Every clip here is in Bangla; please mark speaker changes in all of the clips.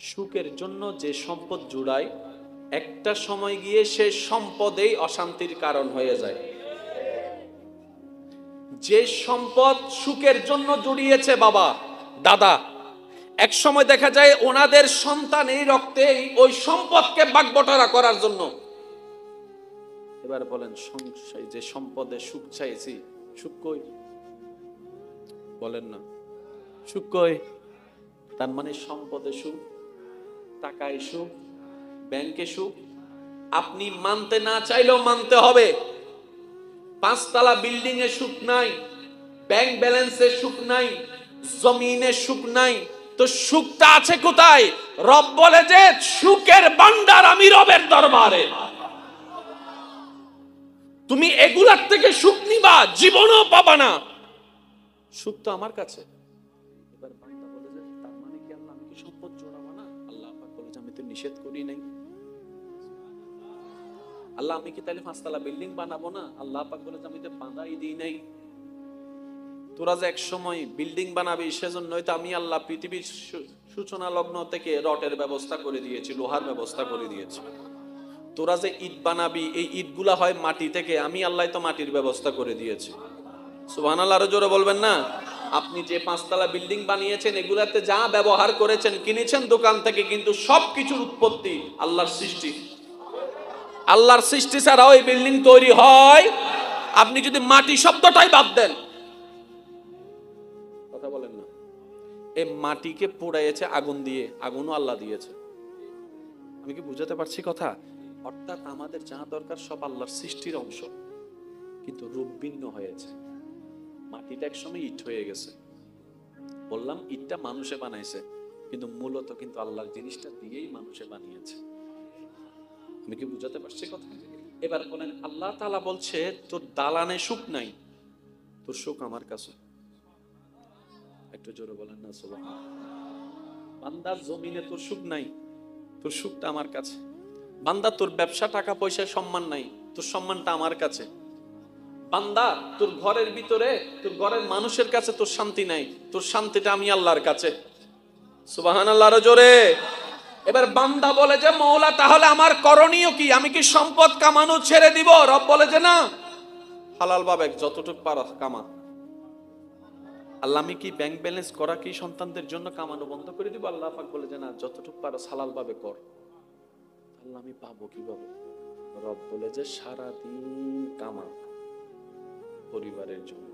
Speaker 1: সুখের জন্য যে সম্পদ জুড়ায়, একটা সময় গিয়ে সে সম্পদেই অশান্তির কারণ হয়ে যায়। যে সম্পদ সুখের জন্য জুড়িয়েছে বাবা, দাদা, এক সময় দেখা যায় ওনাদের সন্তান এই রক্তেই ওই সম্পদকে বাগবটরা করার জন্য। এবার বলেন সংশয় যে সম্পদে সুখ চাইছি, সুখ কই? বলেন না। সুখ কই? তার মানে সম্পদে সুখ টাকায় সুখ ব্যাংকে সুখ আপনি মানতে না চাইলেও মানতে হবে। পাঁচতলা বিল্ডিং এ সুখ নাই ব্যাংক ব্যালেন্সে সুখ নাই, জমিনে সুখ নাই, তো সুখটা আছে কোথায়? রব বলে যে, সুখের ভান্ডার আমি রবের দরবারে। তুমি এগুলার থেকে সুখ নিবা, জীবনও পাবা না। সুখ তো আমার কাছে। এবার বান্দা বলে যে, তার মানে কি আল্লাহ আমি কি সম্পদ নিষেধ করি নাই। আল্লাহ, আমি কি তাহলে পাঁচতলা বিল্ডিং বানাবো না? আল্লাহ পাক বলে আমি তো বাঁধাই দিই নাই। তোরা যে এক সময় বিল্ডিং বানাবি, সেজন্যই তো আমি আল্লাহ পৃথিবীর সূচনা লগ্ন থেকে রটের ব্যবস্থা করে দিয়েছি, লোহার ব্যবস্থা করে দিয়েছি। তোরা যে ইট বানাবি, এই ইটগুলা হয় মাটি থেকে, আমি আল্লাহ তো মাটির ব্যবস্থা করে দিয়েছি। সুবহানাল্লাহ, আরও জোরে বলবেন না? আপনি যে পাঁচতলা বিল্ডিং বানিয়েছেন, এগুলাতে যা ব্যবহার করেছেন, কিনেছেন দোকান থেকে কিন্তু সব কিছুর উৎপত্তি আল্লাহর সৃষ্টি। আল্লাহর সৃষ্টি ছাড়া ওই বিল্ডিং তৈরি হয়। আপনি যদি মাটি শব্দটাই বাদ দেন। কথা বলেন না। এই মাটিকে পোড়াইছে আগুন দিয়ে, আগুনও আল্লাহ দিয়েছে। আমি কি বুঝাতে পারছি কথা? অর্থাৎ আমাদের যা দরকার সব আল্লাহর সৃষ্টির অংশ। কিন্তু রূপ ভিন্ন হয়েছে। মাটিটা একসময় ইট হয়ে গেছে। বললাম, ইটটা মানুষে বানাইছে, কিন্তু মূলত কিন্তু আল্লাহর জিনিসটা দিয়েই মানুষে বানিয়েছে। আমি কি বুঝাতে পারছি কথা? এবার বলেন, আল্লাহ তালা বলছে, তোর দালানে সুখ নাই, তোর সুখ আমার কাছে। একটু জোরে বলেন না সোলাম বান্দার জমিনে তোর সুখ নাই, তোর সুখটা আমার কাছে। বান্দা, তোর ব্যবসা, টাকা পয়সা সম্মান নাই, তোর সম্মানটা আমার কাছে। বান্দা, তোর ঘরের ভিতরে, তোর ঘরের মানুষের কাছে তোর শান্তি নাই। তোর শান্তিটা আমি আল্লাহর কাছে। সুবাহান আল্লাহর জোরে। এবার বান্দা বলে যে, মৌলা, তাহলে আমার করণীয় কি? আমি কি সম্পদ কামানো ছেড়ে দিব? রব বলে যে, না। হালাল ভাবে যতটুকু পারো কামা আল্লাহ, আমি কি ব্যাংক ব্যালেন্স করা কি সন্তানদের জন্য কামানো বন্ধ করে দিব? আল্লাহ পাক বলে যে, না, যতটুকু পারো হালাল ভাবে কর। আল্লাহ, আমি পাবো কীভাবে? রব বলে যে, সারাদিন কামা পরিবারের জন্য।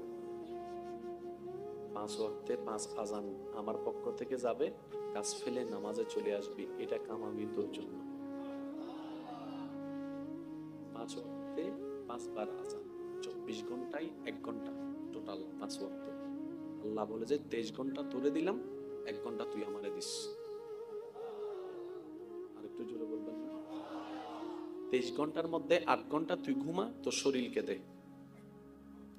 Speaker 1: পাঁচ ওয়াক্তে পাঁচ আজান আমার পক্ষ থেকে যাবে, কাজ ফেলে নামাজে চলে আসবি, এটা কামাবি তোর জন্য। পাঁচ ওয়াক্তে পাঁচবার আজান চব্বিশ ঘন্টায় এক ঘণ্টা টোটাল পাঁচ ওয়াক্ত। আল্লাহ বলে যে, তেইশ ঘণ্টা তোরে দিলাম, এক ঘণ্টা তুই আমারে দিস। আর একটু জোরে বলবেন না? তেইশ ঘণ্টার মধ্যে আট ঘণ্টা তুই ঘুমা, তোর শরীরকে দে।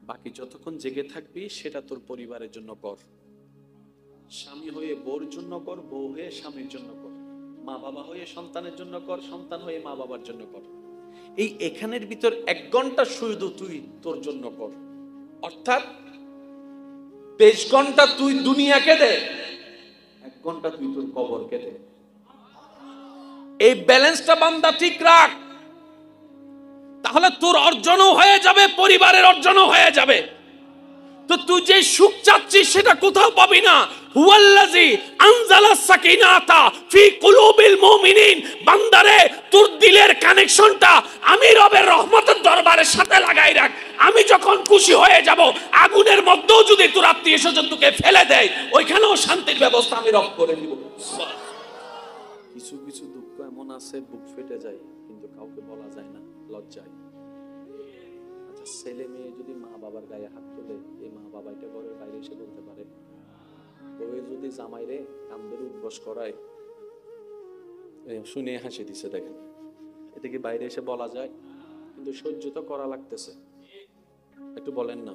Speaker 1: বাকি যতক্ষণ জেগে থাকবি, সেটা তোর পরিবারের জন্য কর। স্বামী হয়ে বউর জন্য কর, বউ হয়ে স্বামীর জন্য কর। মা বাবা হয়ে সন্তানের জন্য কর, সন্তান হয়ে মা বাবার জন্য কর। এই এখানের ভিতর এক ঘণ্টা শুধু তুই তোর জন্য কর। অর্থাৎ তেইশ ঘণ্টা তুই দুনিয়াকে দে, এক ঘণ্টা তুই তোর কবরকে দে। এই ব্যালেন্সটা বান্দা ঠিক রাখ। তাহলে তোর অর্জনও হয়ে যাবে, পরিবারের অর্জনও হয়ে যাবে। তো তুই যে সুখ চাচ্ছিস সেটা কোথাও পাবি না। আমি রবের সাথে লাগাই রাখ। আমি যখন খুশি হয়ে যাব, আগুনের মধ্যেও যদি তোর আত্মীয় স্বজন তোকে ফেলে দেয়, ওইখানেও শান্তির ব্যবস্থা আমি রব করে কিছু কিছু দুঃখ এমন আছে, বুক ফেটে যায়, কিন্তু কাউকে বলা যায় না, লজ্জায়। ছেলে মেয়ে যদি মা বাবার গায়ে হাত তোলে, এই মা বাবা এটা ঘরের বাইরে এসে বলতে পারে, বউয়ে যদি জামাইরে কামদের উদ্বস করায় শুনে হাসি দিছে দেখেন। এটা কি বাইরে এসে বলা যায়? কিন্তু সহ্য তো করা লাগতেছে। একটু বলেন না।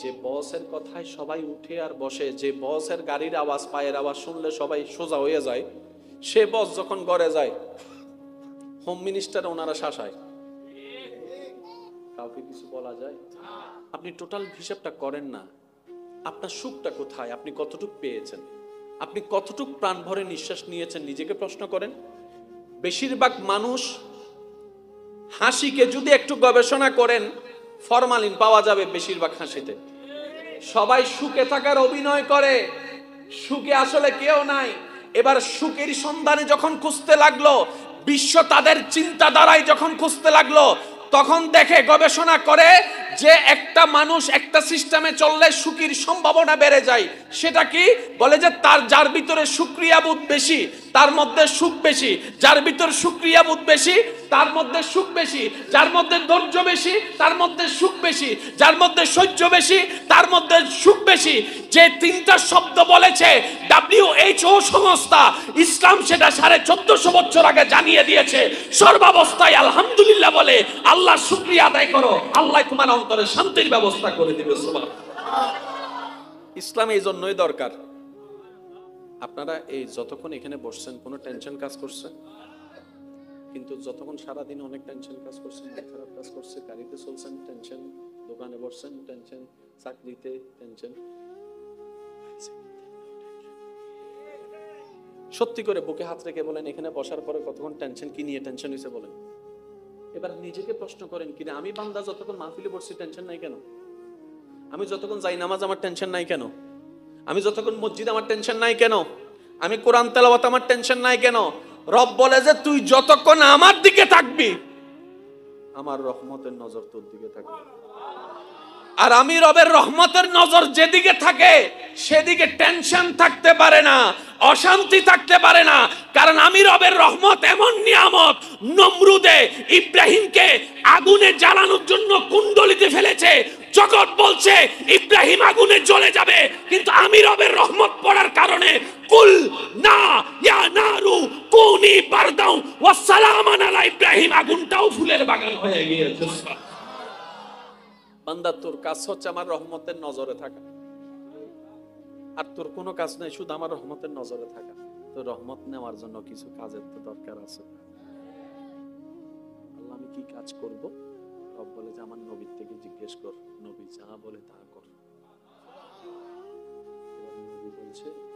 Speaker 1: যে বসের কথায় সবাই উঠে আর বসে, যে বসের গাড়ির আওয়াজ, পায়ের আওয়াজ শুনলে সবাই সোজা হয়ে যায়, সে বস যখন ঘরে যায় হোম মিনিস্টার ওনারা শাসায়। কাউকে কিছু বলা যায়? আপনি টোটাল হিসাবটা করেন না। আপনার সুখটা কোথায়? আপনি কতটুকু পেয়েছেন? আপনি কতটুক প্রাণ ভরে নিঃশ্বাস নিয়েছেন? নিজেকে প্রশ্ন করেন। বেশিরভাগ মানুষ হাসিকে যদি একটু গবেষণা করেন, ফরমালিন পাওয়া যাবে বেশিরভাগ হাসিতে। সবাই সুখে থাকার অভিনয় করে। সুখে আসলে কেউ নাই। এবার সুখের সন্ধানে যখন খুঁজতে লাগল, বিশ্ব তাদের চিন্তাধারায় যখন খুঁজতে লাগল তখন দেখে গবেষণা করে যে একটা মানুষ একটা সিস্টেমে চললে সুখীর সম্ভাবনা বেড়ে যায়। সেটা কি? বলে যে তার, যার ভিতরে সুক্রিয়াবোধ বেশি তার মধ্যে সুখ বেশি, যার ভিতরে সুক্রিয়াবোধ বেশি, তার মধ্যে সুখ বেশি, যার মধ্যে ধৈর্য বেশি, তার মধ্যে সুখ বেশি, যার মধ্যে সহ্য বেশি, তার মধ্যে সুখ বেশি। যে তিনটা শব্দ বলেছে ডাব্লিউএইচও সংস্থা, ইসলাম সেটা সাড়ে চোদ্দশো বছর আগে জানিয়ে দিয়েছে। সর্বাবস্থায় আলহামদুলিল্লাহ বলে, আল্লাহ শুক্রিয়া আদায় করো, আল্লাহ তোমার অন্তরে শান্তির ব্যবস্থা করে দিবে সুবহান ইসলাম এই জন্যই দরকার। আপনারা এই যতক্ষণ এখানে বসছেন, কোনো টেনশন কাজ করছে? কিন্তু যতক্ষণ সারাদিন অনেক টেনশন কাজ করছেন খারাপ কাজ করছে, গাড়িতে চলছেন টেনশন দোকানে বসছেন টেনশন চাকরিতে টেনশন সত্যি করে বুকে হাত রেখে বলেন, এখানে বসার পরে কতক্ষণ টেনশন কি নিয়ে টেনশন হয়েছে বলেন। এবার নিজেকে প্রশ্ন করেন কিনা আমি বান্দা, যতক্ষণ মাহফিলে বসছি টেনশন নাই কেন? আমি যতক্ষণ যাই, নামাজ আমার টেনশন নাই কেন? আমি যতক্ষণ মসজিদ আমার টেনশন নাই কেন? আমি কোরআন তেলাওয়াত আমার টেনশন নাই কেন? রব বলে যে তুই যতক্ষণ আমার দিকে থাকবি, আমার রহমতের নজর তোর দিকে থাকবে। আর আমি রবের রহমতের নজর যেদিকে থাকে, সেদিকে টেনশন থাকতে পারে না, অশান্তি থাকতে পারে না। কারণ আমি রবের রহমত এমন নিয়ামত, নমরুদে ইব্রাহিমকে আগুনে জ্বালানোর জন্য কুণ্ডলিতে ফেলেছে। জগৎ বলছে, ইব্রাহিম আগুনে জ্বলে যাবে। কিন্তু আমি রবের রহমত পড়ার কারণে কুল না, ইয়া নারু, কুনি বারদাউ ওয়া সালামান আলা ইব্রাহিম, আগুনটাও ফুলের বাগান হয়ে গিয়েছে। বান্দা, তোর কাজ হচ্ছে আমার রহমতের নজরে থাকা। আর তোর কোনো কাজ নাই, শুধু আমার রহমতের নজরে থাকা। তো রহমত নেওয়ার জন্য কিছু কাজের তো দরকার আছে। আল্লাহ, আমি কি কাজ করব? রব বলে যে, আমার নবীর থেকে জিজ্ঞেস কর। নবী যা বলে তা কর। নবী বলছে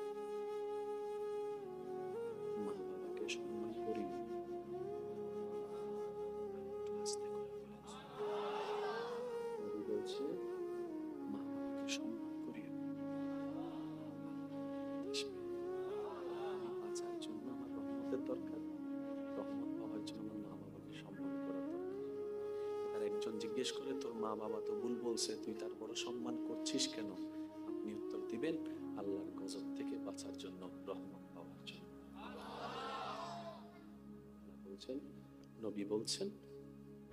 Speaker 1: বলছেন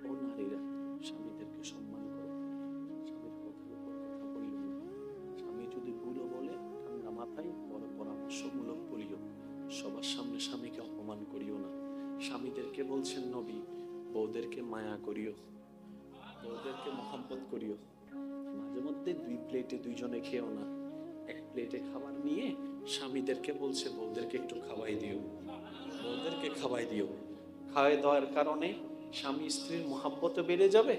Speaker 1: ও নারীরা স্বামীদেরকে সম্মান করো। স্বামীর কথার উপর কথা বলিও স্বামী যদি ভুলও বলে ঠান্ডা মাথায় বড় পরামর্শমূলক বলিও। সবার সামনে স্বামীকে অপমান করিও না। স্বামীদেরকে বলছেন, নবী, বউদেরকে মায়া করিও। বউদেরকে মহব্বত করিও। মাঝে মধ্যে দুই প্লেটে দুইজনে খেও না। এক প্লেটে খাবার নিয়ে স্বামীদেরকে বলছে, বউদেরকে একটু খাওয়াই দিও। বউদেরকে খাওয়াই দিও। খাওয়াই দেওয়ার কারণে স্বামী স্ত্রীর মহাব্বতও বেড়ে যাবে,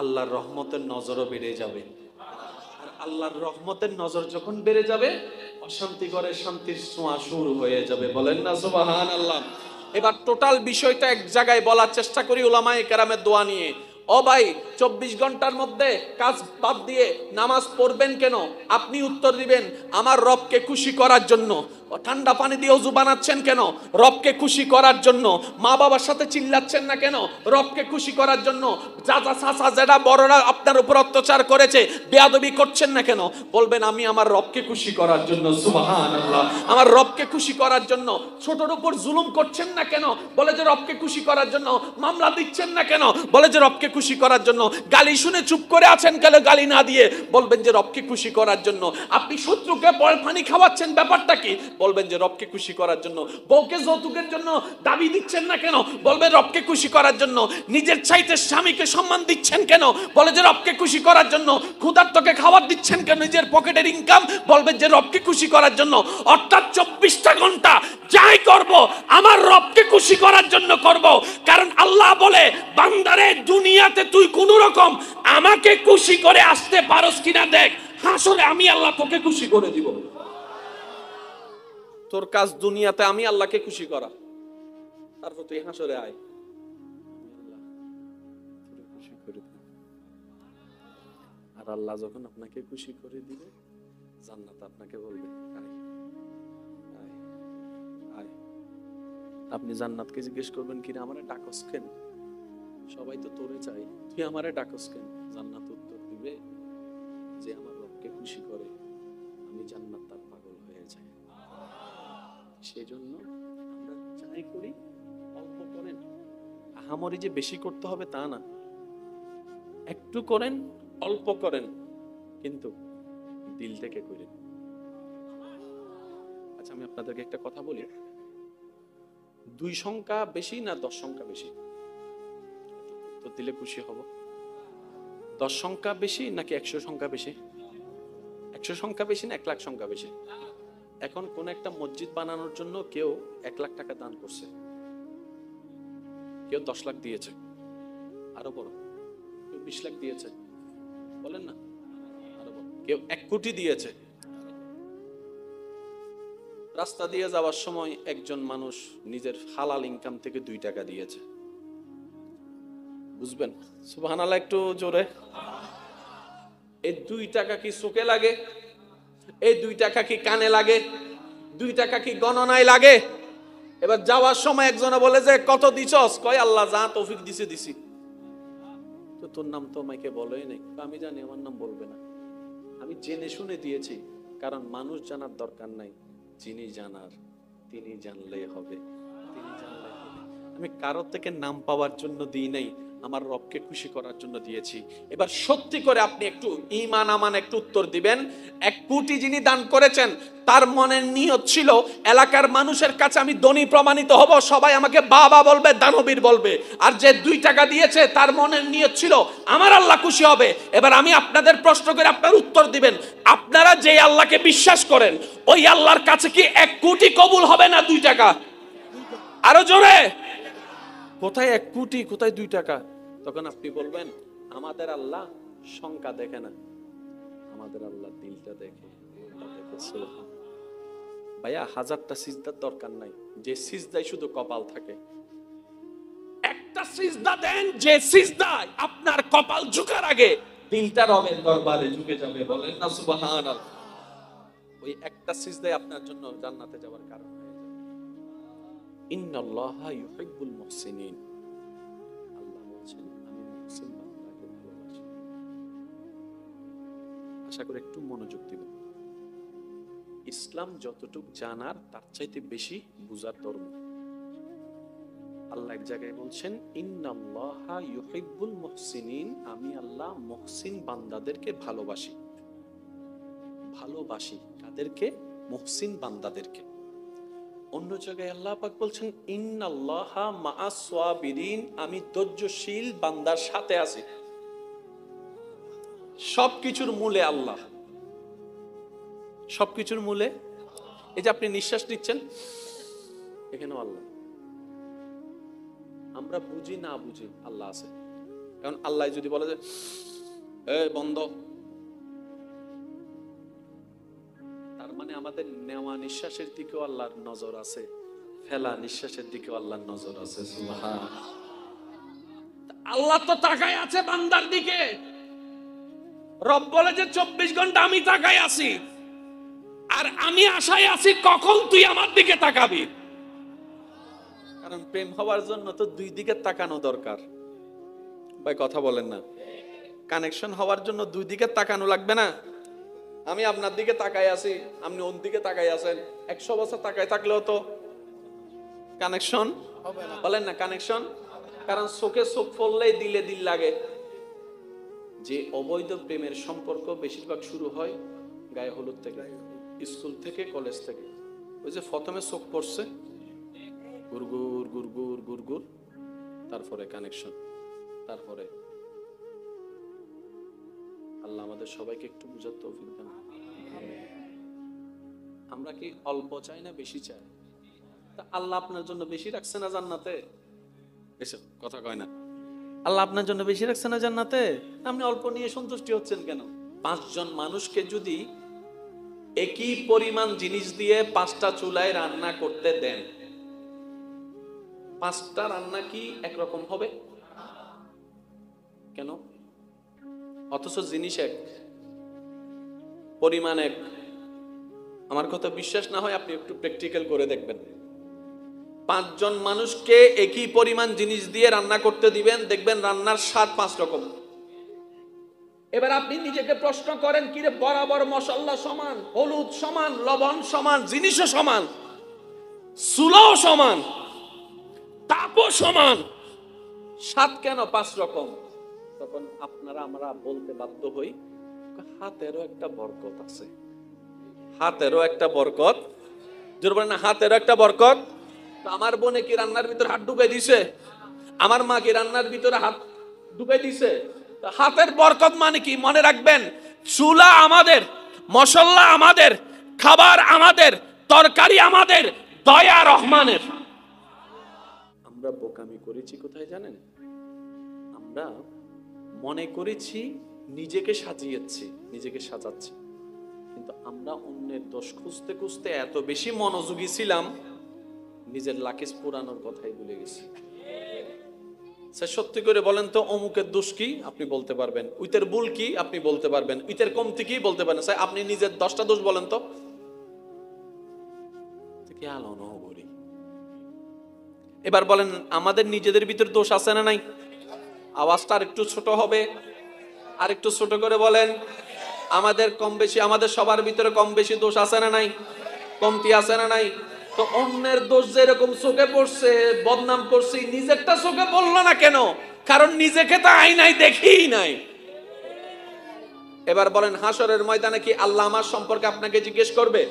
Speaker 1: আল্লাহর রহমতের নজরও বেড়ে যাবে। আর আল্লাহর রহমতের নজর যখন বেড়ে যাবে, অশান্তি করে শান্তির ছোঁয়া শুরু হয়ে যাবে। বলেন না সুবাহান আল্লাহ এবার টোটাল বিষয়টা এক জায়গায় বলার চেষ্টা করি ওলামায়ে কেরামের দোয়া নিয়ে। ও ভাই, চব্বিশ ঘণ্টার মধ্যে কাজ বাদ দিয়ে নামাজ পড়বেন কেন? আপনি উত্তর দিবেন, আমার রবকে খুশি করার জন্য। ঠান্ডা পানি দিয়ে অজু বানাচ্ছেন কেন? রবকে খুশি করার জন্য। মা বাবার সাথে চিল্লাচ্ছেন না কেন? রবকে খুশি করার জন্য। চাচা চাচা যেটা বড়রা আপনার উপর অত্যাচার করেছে, বেয়াদবি করছেন না কেন? বলবেন, আমি আমার রবকে খুশি করার জন্য আমার রবকে খুশি করার জন্য ছোটর উপর জুলুম করছেন না কেন? বলে যে, রবকে খুশি করার জন্য মামলা দিচ্ছেন না কেন? বলে যে, রবকে খুশি করার জন্য গালি শুনে চুপ করে আছেন কেন গালি না দিয়ে? বলবেন যে, রবকে খুশি করার জন্য আপনি শত্রুকে পানি খাওয়াচ্ছেন, ব্যাপারটা কি? বলবেন যে রবকে খুশি করার জন্য। বউকে যৌতুকের জন্য দাবি দিচ্ছেন না কেন? বলবেন রবকে খুশি করার জন্য। নিজের চাইতে স্বামীকে সম্মান দিচ্ছেন কেন? বলে যে রবকে খুশি করার জন্য। ক্ষুধার্তকে খাবার দিচ্ছেন কেন? নিজের পকেটের ইনকাম বলবেন যে রবকে খুশি করার জন্য। অর্থাৎ চব্বিশটা ঘণ্টা যাই করব, আমার রবকে খুশি করার জন্য করব। কারণ আল্লাহ বলে, বান্দারে, দুনিয়াতে তুই কোন রকম আমাকে খুশি করে আসতে পারস কিনা দেখ। হাসরে আমি আল্লাহ তোকে খুশি করে দিব। তোর কাজ দুনিয়াতে আমি আল্লাহকে খুশি করা। তারপর তুই হাসরে আয়। আর আল্লাহ যখন আপনাকে খুশি করে দিবে, জান্নাত আপনাকে বলবে, আয় আপনি জান্নাতকে জিজ্ঞেস করবেন কিনা আমারে ডাকস কেন? সবাই তো তোরে চাই তুই আমারে ডাকস কেন? জান্নাত উত্তর দিবে যে, আমার রবকে খুশি করে, আমি জান্নাত তার সেই জন্য আমরা যাই করি, অল্প করেন। আহামরি যে বেশি করতে হবে তা না। একটু করেন, অল্প করেন, কিন্তু দিল থেকে করেন। আচ্ছা আমি আপনাদেরকে একটা কথা বলি। দুই সংখ্যা বেশি না দশ সংখ্যা বেশি? তো দিলে খুশি হব। দশ সংখ্যা বেশি নাকি একশো সংখ্যা বেশি? একশো সংখ্যা বেশি না এক লাখ সংখ্যা বেশি? এখন কোন একটা মসজিদ বানানোর জন্য কেউ এক লাখ টাকা দান করছে। কেউ দশ লাখ দিয়েছে। আরও বড়। কেউ বিশ লাখ দিয়েছে। বলেন না। আরও বড়। কেউ এক কোটি দিয়েছে। রাস্তা দিয়ে যাওয়ার সময় একজন মানুষ নিজের হালাল ইনকাম থেকে দুই টাকা দিয়েছে। বুঝবেন? সুবাহান একটু জোরে। এই দুই টাকা কি চোখে লাগে? এই দুই টাকা কি কানে লাগে? দুই টাকা কি গণনায় লাগে? এবার যাওয়ার সময় একজনে বলে যে, কত দিছস? কয়, আল্লাহ যা তৌফিক দিছে, দিছি। তো তোর নাম তো আমাকে বলোই নাই। আমি জানি আমার নাম বলবে না। আমি জেনে শুনে দিয়েছি, কারণ মানুষ জানার দরকার নাই। যিনি জানার, তিনি জানলেই হবে। তিনি হবে। আমি কারোর থেকে নাম পাওয়ার জন্য দিই নাই। আমার রবকে খুশি করার জন্য দিয়েছি। এবার সত্যি করে আপনি একটু ইমান আমান একটু উত্তর দিবেন। এক কোটি যিনি দান করেছেন, তার মনের নিয়ত ছিল, এলাকার মানুষের কাছে আমি ধনী প্রমাণিত হব, সবাই আমাকে বাবা বলবে, দানবীর বলবে। আর যে দুই টাকা দিয়েছে, তার মনের নিয়ত ছিল, আমার আল্লাহ খুশি হবে। এবার আমি আপনাদের প্রশ্ন করে আপনার উত্তর দিবেন। আপনারা যে আল্লাহকে বিশ্বাস করেন, ওই আল্লাহর কাছে কি এক কোটি কবুল হবে না দুই টাকা? আরও জোরে! কোথায় এক কোটি, কোথায় দুই টাকা? তখন আপনি বলবেন, আমাদের আল্লাহ সংখ্যা দেখে না। আমাদের আল্লাহ দিলটা দেখে, সুবহান। ভাইয়া, হাজারটা সিজদার দরকার নাই। যে সিজদায় শুধু কপাল থাকে। একটা সিজদা দেন, যে সিজদায় আপনার কপাল ঝুকার আগে দিলটা রবের দরবারে ঝুঁকে যাবে। বলেন না, সুবহানাল্লাহ। ওই একটা সিজদায় আপনার জন্য জান্নাতে যাওয়ার কারণ। ইসলাম যতটুক জানার, তার চাইতে বেশি বুঝার ধর্ম। আল্লাহ এক জায়গায় বলছেন, ইন্নাল্লাহা ইউহিব্বুল আমি আল্লাহ মুহসিন বান্দাদেরকে ভালোবাসি। ভালোবাসি কাদেরকে? মুহসিন বান্দাদেরকে। অন্য জায়গায় আল্লাহ পাক বলছেন, ইন্নাল্লাহা মাআস সাবিরিন আমি ধৈর্যশীল বান্দার সাথে আছি। সবকিছুর মূলে আল্লাহ। সবকিছুর মূলে? এই যে আপনি নিঃশ্বাস নিচ্ছেন, এখানেও আল্লাহ। আমরা বুঝি না বুঝি আল্লাহ আছে। কারণ আল্লাহ যদি বলে যে, এ বন্ধ মানে আমাদের নেওয়া নিঃশ্বাসের দিকেও আল্লাহর নজর আছে, ফেলা নিঃশ্বাসের দিকেও আল্লাহর নজর আছে আল্লাহ তো তাকায় আছে বান্দার দিকে। রব বলে যে, চব্বিশ ঘণ্টা আমি তাকায় আছি। আর আমি আশায় আছি কখন তুই আমার দিকে তাকাবি? কারণ প্রেম হওয়ার জন্য তো দুই দিকে তাকানো দরকার। ভাই, কথা বলেন না। কানেকশন হওয়ার জন্য দুই দিকে তাকানো লাগবে না। আমি আপনার দিকে তাকাই আছি, আপনি ওর দিকে তাকাই আছেন। একশো বছর তাকাই থাকলেও তো কানেকশন বলেন না কানেকশন কারণ চোখে চোখ পড়লেই দিলে দিল লাগে। যে অবৈধ প্রেমের সম্পর্ক বেশিরভাগ শুরু হয় গায়ে হলুদ থেকে, স্কুল থেকে, কলেজ থেকে। ওই যে প্রথমে চোখ পড়ছে গুরগুর গুরগুর গুরগুর তারপরে কানেকশন তারপরে আল্লাহ আমাদের সবাইকে একটু বুঝার তৌফিক দেন আমরা কি অল্প চাই না বেশি চাই? তা আল্লাহ আপনার জন্য বেশি রাখছে না জান্নাতে? এসব কথা কয় না। আল্লাহ আপনার জন্য বেশি রাখছে না জান্নাতে? আপনি অল্প নিয়ে সন্তুষ্টি হচ্ছেন কেন? পাঁচজন মানুষকে যদি একই পরিমাণ জিনিস দিয়ে পাঁচটা চুলায় রান্না করতে দেন পাঁচটা রান্না কি একরকম হবে? কেন? অথচ জিনিস এক, পরিমাণ এক। আমার কথা বিশ্বাস না হয় আপনি একটু প্র্যাকটিক্যাল করে দেখবেন। পাঁচজন মানুষকে একই পরিমাণ জিনিস দিয়ে রান্না করতে দিবেন, দেখবেন রান্নার স্বাদ পাঁচ রকম। এবার আপনি নিজেকে প্রশ্ন করেন, কিরে, বরাবর মশলা সমান, হলুদ সমান, লবণ সমান, জিনিসও সমান সুলাও সমান, তাপও সমান, স্বাদ কেন পাঁচ রকম? তখন আপনারা, আমরা বলতে বাধ্য হই, হাতেরও একটা বরকত আছে। হাতেরও একটা বরকত। হাতেরও একটা বরকত। আমার বোনে কি রান্নার ভিতরে হাত ডুবে দিছে? আমার মা কি রান্নার ভিতরে হাত ডুবে দিছে? হাতের বরকত মানে কি? মনে রাখবেন, চুলা আমাদের, মশলা আমাদের, খাবার আমাদের, তরকারি আমাদের, দয়া রহমানের। আমরা বোকামি করেছি কোথায় জানেন? আমরা মনে করেছি, নিজেকে সাজিয়েছি, নিজেকে সাজাচ্ছি। কিন্তু আমরা অন্যের দোষ খুঁজতে খুঁজতে এত বেশি মনোযোগী ছিলাম, নিজের লাকেজ পুরানোর কথাই ভুলে গেছি। স্যার, সত্যি করে বলেন তো, অমুকের দোষ কি? আপনি বলতে পারবেন। উইতের ভুল কি? আপনি বলতে পারবেন। উইতের কমতি কি বলতে পারেন? স্যার, আপনি নিজের দশটা দোষ বলেন তো। এবার বলেন, আমাদের নিজেদের ভিতরে দোষ আছে না নাই? আওয়াজটা আর একটু ছোট হবে। আর একটু ছোট করে বলেন, আমাদের কম বেশি, আমাদের সবার ভিতরে কম বেশি দোষ আছে না নাই? কমতি আছে না নাই? তো অন্যের দোষ যেরকম চোখে পড়ছে, বদনাম করছি, নিজেরটা চোখে পড়ল না কেন? কারণ নিজেকে তো আইনাই দেখিই নাই। এবার বলেন হাসরের ময়দানে কি আল্লাহ আমার সম্পর্কে আপনাকে জিজ্ঞেস করবে?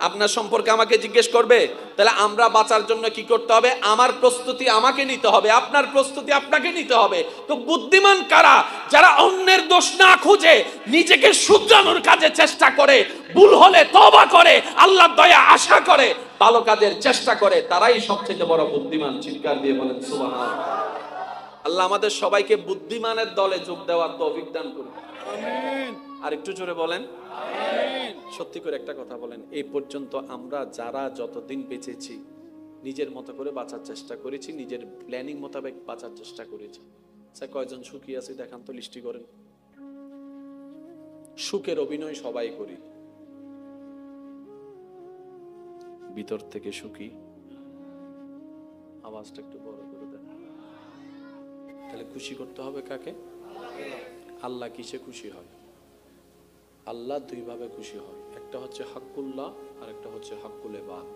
Speaker 1: আপনার সম্পর্কে আমাকে জিজ্ঞেস করবে? তাহলে আমরা বাঁচার জন্য কি করতে হবে? আমার প্রস্তুতি আমাকে নিতে হবে আপনার প্রস্তুতি আপনাকে নিতে হবে। তো বুদ্ধিমান কারা? যারা অন্যের দোষ না খুঁজে নিজেকে শুধরানোর কাজে চেষ্টা করে ভুল হলে তবা করে আল্লাহ দয়া আশা করে ভালো কাজের চেষ্টা করে তারাই সবচেয়ে বড় বুদ্ধিমান চিৎকার দিয়ে বলেন সুবহান আল্লাহ আমাদের সবাইকে বুদ্ধিমানের দলে যোগ দেওয়ার তো অভিজ্ঞান করুন। আর একটু জোরে বলেন। সত্যি করে একটা কথা বলেন, এই পর্যন্ত আমরা যারা যতদিন বেঁচেছি, নিজের মতো করে বাঁচার চেষ্টা করেছি, নিজের প্ল্যানিং মোতাবেক বাঁচার চেষ্টা করেছি। স্যার, কয়জন সুখী আছে দেখান তো লিস্টি করেন। সুখের অভিনয় সবাই করি। ভিতর থেকে সুখী। আওয়াজটা একটু বড় করে দেন। তাহলে খুশি করতে হবে কাকে? আল্লাহ কিসে খুশি হয়? আল্লাহ দুইভাবে খুশি হয়। একটা হচ্ছে হাক্কুল্লাহ আর একটা হচ্ছে হাক্কুল এবাদ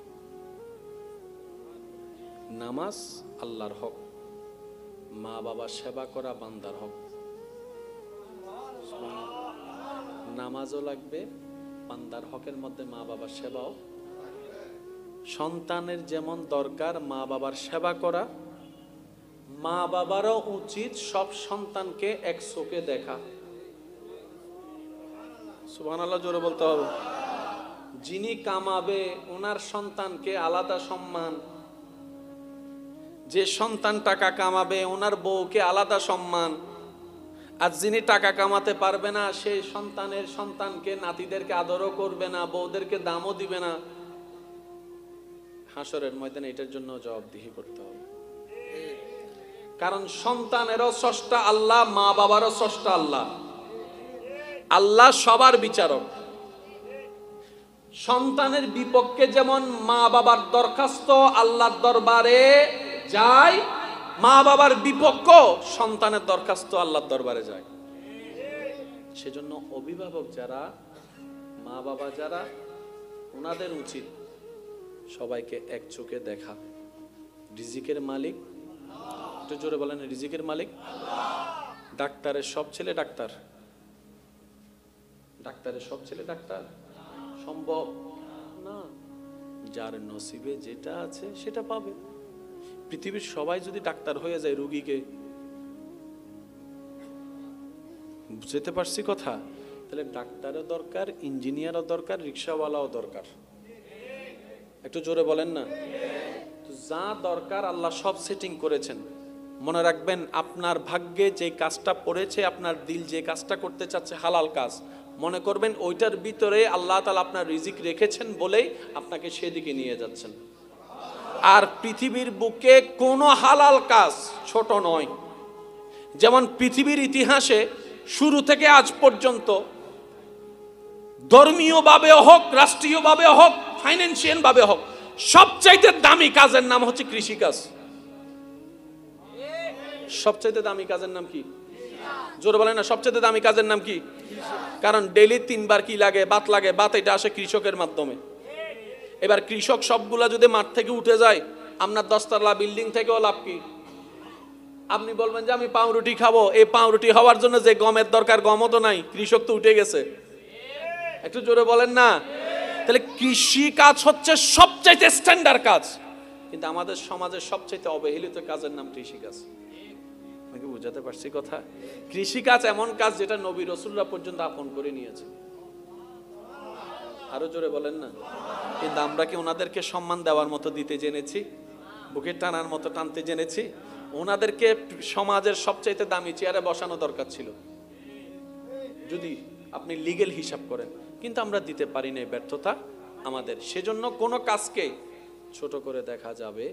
Speaker 1: নামাজ আল্লাহর হক মা বাবা সেবা করা বান্দার হক। নামাজও লাগবে, বান্দার হকের মধ্যে মা বাবার সেবাও। সন্তানের যেমন দরকার মা বাবার সেবা করা মা বাবারও উচিত সব সন্তানকে এক চোখে দেখা। আল্লাহ জোরে বলতে হবে। যিনি কামাবে, ওনার সন্তানকে আলাদা সম্মান। যে সন্তান টাকা কামাবে, ওনার বউকে আলাদা সম্মান। আর যিনি টাকা কামাতে পারবে না, সেই সন্তানের সন্তানকে নাতিদেরকে আদরও করবে না, বউদেরকে দামও দিবে না। হাসরের ময়দানে এটার জন্য জবাবদিহি করতে হবে। কারণ সন্তানেরও স্রষ্টা আল্লাহ মা বাবারও স্রষ্টা আল্লাহ। আল্লাহ সবার বিচারক। সন্তানের বিপক্ষে যেমন মা বাবার দরখাস্ত আল্লাহর দরবারে যায়, মা বাবার বিপক্ষ সন্তানের দরখাস্ত আল্লাহর দরবারে যায়। সেজন্য অভিভাবক যারা, মা বাবা যারা, ওনাদের উচিত সবাইকে এক চোখে দেখা। রিজিকের মালিক, একটু জোরে বলেন, রিজিকের মালিক? ডাক্তারের সব ছেলে ডাক্তার। ডাক্তারের সব ছেলে ডাক্তার? সম্ভব? না। যার নসিবে যেটা আছে, সেটা পাবে। পৃথিবীর সবাই যদি ডাক্তার হয়ে যায় রুগীকে, বুঝতে পারছি কথা? তাহলে ডাক্তারও দরকার, ইঞ্জিনিয়ারও দরকার, রিক্সাওয়ালাও দরকার। একটু জোরে বলেন না। যা দরকার আল্লাহ সব সেটিং করেছেন। মনে রাখবেন, আপনার ভাগ্যে যে কাজটা পড়েছে, আপনার দিল যে কাজটা করতে চাচ্ছে, হালাল কাজ। মনে করবেন ওইটার ভিতরে আল্লাহ তালা আপনার রিজিক রেখেছেন বলেই আপনাকে সেদিকে নিয়ে যাচ্ছেন। আর পৃথিবীর বুকে কোনো হালাল কাজ ছোট নয়। যেমন পৃথিবীর ইতিহাসে শুরু থেকে আজ পর্যন্ত ধর্মীয়ভাবে হোক, রাষ্ট্রীয়ভাবে হোক ফাইন্যান্সিয়াল ভাবে হোক, সবচাইতে দামি কাজের নাম হচ্ছে কৃষিকাজ। সবচাইতে দামি কাজের নাম কি? জোরে বলেন না সবচাইতে দামি কাজের নাম কি? কারণ ডেলি তিনবার কি লাগে, বাত লাগে, বাত এটা আসে কৃষকের মাধ্যমে। এবার কৃষক সবগুলা যদি মাঠ থেকে উঠে যায়, আপনার দশতলা বিল্ডিং থেকেও লাভ কি? আপনি বলবেন যে, আমি পাউরুটি খাব। এই পাউরুটি হওয়ার জন্য যে গমের দরকার, গমও তো নাই, কৃষক তো উঠে গেছে। একটু জোরে বলেন না। তাহলে কৃষি কাজ হচ্ছে সবচাইতে স্ট্যান্ডার্ড কাজ। কিন্তু আমাদের সমাজের সবচাইতে অবহেলিত কাজের নাম কৃষি আমাকে বুঝাতে পারছি কথা। কৃষি কাজ এমন কাজ যেটা নবী রসুল্লাহ পর্যন্ত আপন করে নিয়েছে। আরও জোরে বলেন না। কিন্তু আমরা কি ওনাদেরকে সম্মান দেওয়ার মতো দিতে জেনেছি? বুকে টানার মতো টানতে জেনেছি? ওনাদেরকে সমাজের সবচাইতে দামি চেয়ারে বসানো দরকার ছিল। যদি আপনি লিগেল হিসাব করেন, কিন্তু আমরা দিতে পারি না ব্যর্থতা আমাদের। সেজন্য কোনো কাজকে ছোট করে দেখা যাবে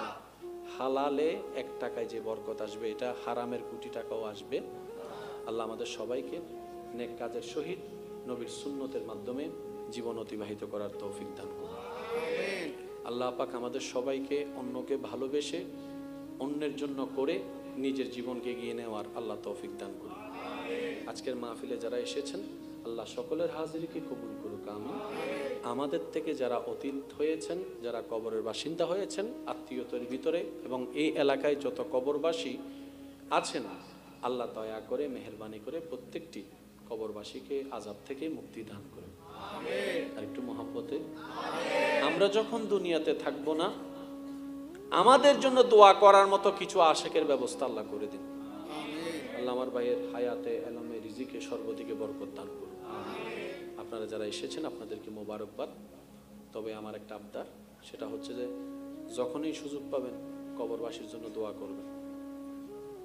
Speaker 1: না। হালালে এক টাকায় যে বরকত আসবে, এটা হারামের কোটি টাকাও আসবে। আল্লাহ আমাদের সবাইকে নেক কাজের সহিত নবীর সুন্নতের মাধ্যমে জীবন অতিবাহিত করার তৌফিক দান করুন। আল্লাহ পাক আমাদের সবাইকে অন্যকে ভালোবেসে অন্যের জন্য করে নিজের জীবনকে এগিয়ে নেওয়ার আল্লাহ তৌফিক দান করুন। আজকের মাহফিলে যারা এসেছেন, আল্লাহ সকলের হাজিরিকে কবুল করুক আমি আমাদের থেকে যারা অতীত হয়েছেন যারা কবরের বাসিন্দা হয়েছেন আত্মীয়তার ভিতরে এবং এই এলাকায় যত কবরবাসী আছেন আল্লাহ দয়া করে মেহরবানি করে প্রত্যেকটি কবরবাসীকে আজাব থেকে মুক্তি দান করে আর একটু মহাব্বতে। আমরা যখন দুনিয়াতে থাকব না আমাদের জন্য দোয়া করার মতো কিছু আশেকের ব্যবস্থা আল্লাহ করে দিন। আল্লাহ আমার ভাইয়ের হায়াতে এলমে রিজিকে সর্বদিকে বরকত দান করুন। আপনারা যারা এসেছেন, আপনাদেরকে মোবারকবাদ। তবে আমার একটা আবদার, সেটা হচ্ছে যে যখনই সুযোগ পাবেন, কবরবাসীর জন্য দোয়া করবেন।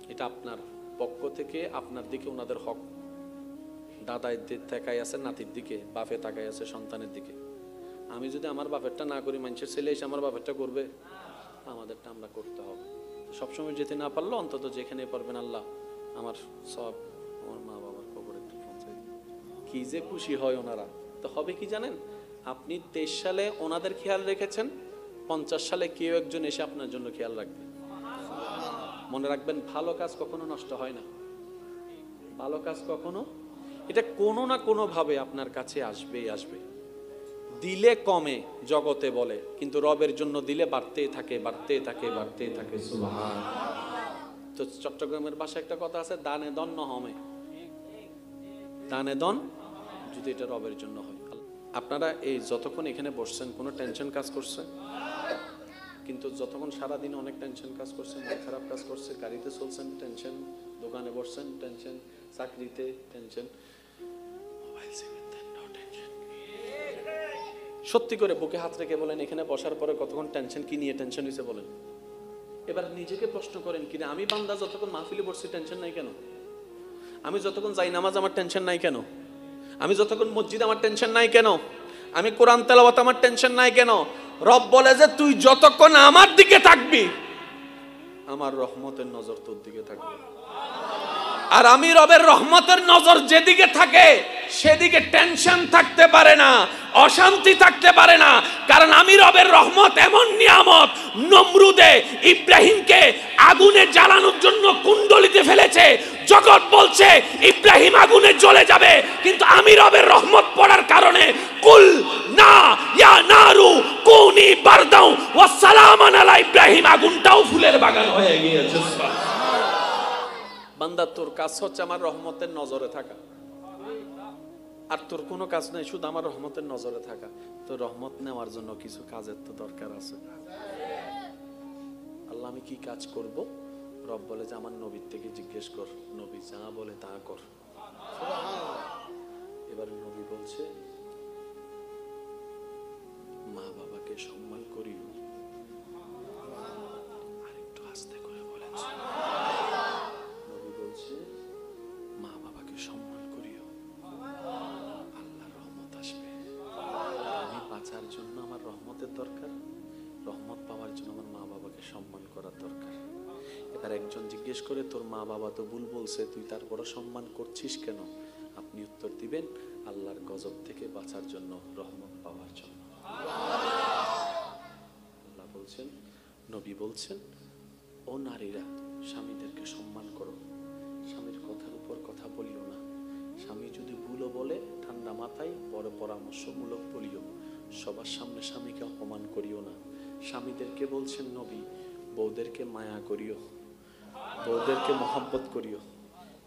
Speaker 1: এটা আপনার পক্ষ থেকে, আপনার দিকে ওনাদের হক। দাদাই তাকাই আছে, নাতির দিকে, বাপে তাকাই আছে সন্তানের দিকে। আমি যদি আমার বাপেরটা না করি, মানুষের ছেলে এসে আমার বাপেরটা করবে? আমাদেরটা আমরা করতে হবে। সবসময় যেতে না পারল অন্তত যেখানে পারবেন আল্লাহ আমার সব, আমার মা কি যে খুশি হয় ওনারা। তো হবে কি জানেন? আপনি তেইশ সালে ওনাদের খেয়াল রেখেছেন, পঞ্চাশ সালে কেউ একজন এসে আপনার জন্য খেয়াল রাখবে। মনে রাখবেন, ভালো কাজ কখনো নষ্ট হয় না। ভালো কাজ কখনো, এটা কোনো না কোনো ভাবে আপনার কাছে আসবেই আসবে। দিলে কমে, জগতে বলে, কিন্তু রবের জন্য দিলে বাড়তেই থাকে বাড়তেই থাকে বাড়তেই থাকে তো চট্টগ্রামের ভাষায় একটা কথা আছে, দানে দন ন হমে দানে দন যদি এটা রবের জন্য হয়। আপনারা এই যতক্ষণ এখানে বসছেন, কোনো টেনশন কাজ করছে? কিন্তু যতক্ষণ সারাদিন অনেক টেনশন কাজ করছেন মন খারাপ কাজ করছে, গাড়িতে চলছেন টেনশন দোকানে বসছেন টেনশন চাকরিতে টেনশন সত্যি করে বুকে হাত রেখে বলেন, এখানে বসার পরে কতক্ষণ টেনশন কি নিয়ে টেনশন হয়েছে বলেন। এবার নিজেকে প্রশ্ন করেন কিনা আমি বান্দা, যতক্ষণ মাহফিলে বসছি টেনশন নাই কেন? আমি যতক্ষণ যাই, নামাজ আমার টেনশন নাই কেন? আমি যতক্ষণ মসজিদ আমার টেনশন নাই কেন? আমি কোরআন তেলাওয়াত আমার টেনশন নাই কেন? রব বলে যে তুই যতক্ষণ আমার দিকে থাকবি, আমার রহমতের নজর তোর দিকে থাকবে। আর আমি রবের রহমতের নজর যেদিকে থাকে সেদিকে টেনশন থাকতে পারে না, অশান্তি থাকতে পারে না, কারণ আমি রবের রহমত এমন নিয়ামত, নমরুদে ইব্রাহিমকে আগুনে জ্বালানোর জন্য কুণ্ডলিতে ফেলেছে। জগৎ বলছে, ইব্রাহিম আগুনে জ্বলে যাবে। কিন্তু আমি রবের রহমত পড়ার কারণে কুল না, ইয়া নারু, কুনি বারদাও ওয়া সালামান আলা ইব্রাহিম, আগুনটাও ফুলের বাগান হয়ে গিয়েছে। বান্দা, তোর কাজ হচ্ছে আমার রহমতের নজরে থাকা। আর তোর কোনো কাজ নাই, শুধু আমার রহমতের নজরে থাকা। তো রহমত নেওয়ার জন্য কিছু কাজের তো দরকার আছে। আল্লাহ, আমি কি কাজ করব? রব বলে যে, আমার নবীর থেকে জিজ্ঞেস কর। নবী যা বলে তা কর। এবার নবী বলছে, মা বাবাকে সম্মান করিও। আরেকটু আস্তে করে বলছে জিজ্ঞেস করে তোর মা বাবা তো ভুল বলছে, তুই তার বড় সম্মান করছিস কেন? আপনি উত্তর দিবেন, আল্লাহর গজব থেকে বাঁচার জন্য, রহমত পাওয়ার জন্য। আল্লাহ বলছেন, নবী বলছেন, ও নারীরা, স্বামীদেরকে সম্মান করো। স্বামীর কথার উপর কথা বলিও না। স্বামী যদি ভুলও বলে, ঠান্ডা মাথায় বড় পরামর্শমূলক বলিও। সবার সামনে স্বামীকে অপমান করিও না। স্বামীদেরকে বলছেন, নবী, বউদেরকে মায়া করিও। বউদেরকে মহাব্বত করিও।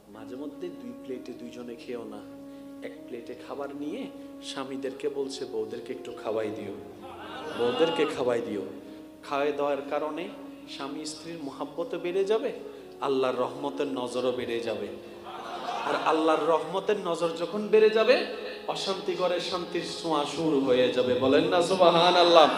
Speaker 1: মাঝে মধ্যে দুই প্লেটে দুইজনে খেও না। এক প্লেটে খাবার নিয়ে স্বামীদেরকে বলছে, বউদেরকে একটু খাওয়াই দিও। বউদেরকে খাওয়াই দিও। খাওয়াই দেওয়ার কারণে স্বামী স্ত্রীর মহাব্বতও বেড়ে যাবে, আল্লাহর রহমতের নজরও বেড়ে যাবে। আর আল্লাহর রহমতের নজর যখন বেড়ে যাবে, অশান্তি করে শান্তির ছোঁয়া শুরু হয়ে যাবে। বলেন না সুবাহান আল্লাহ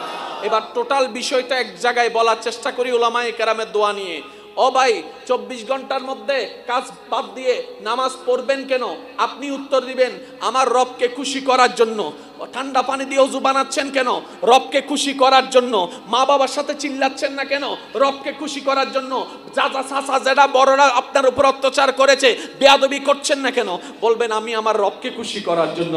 Speaker 1: এবার টোটাল বিষয়টা এক জায়গায় বলার চেষ্টা করি ওলামায়ে কেরামের দোয়া নিয়ে। ও ভাই, চব্বিশ ঘণ্টার মধ্যে কাজ বাদ দিয়ে নামাজ পড়বেন কেন? আপনি উত্তর দিবেন, আমার রবকে খুশি করার জন্য। ঠান্ডা পানি দিয়ে অজু বানাচ্ছেন কেন? রবকে খুশি করার জন্য। মা বাবার সাথে চিল্লাচ্ছেন না কেন? রবকে খুশি করার জন্য যা যা সাসা যেটা বড়রা আপনার উপর অত্যাচার করেছে, বেয়াদবি করছেন না কেন? বলবেন, আমি আমার রবকে খুশি করার জন্য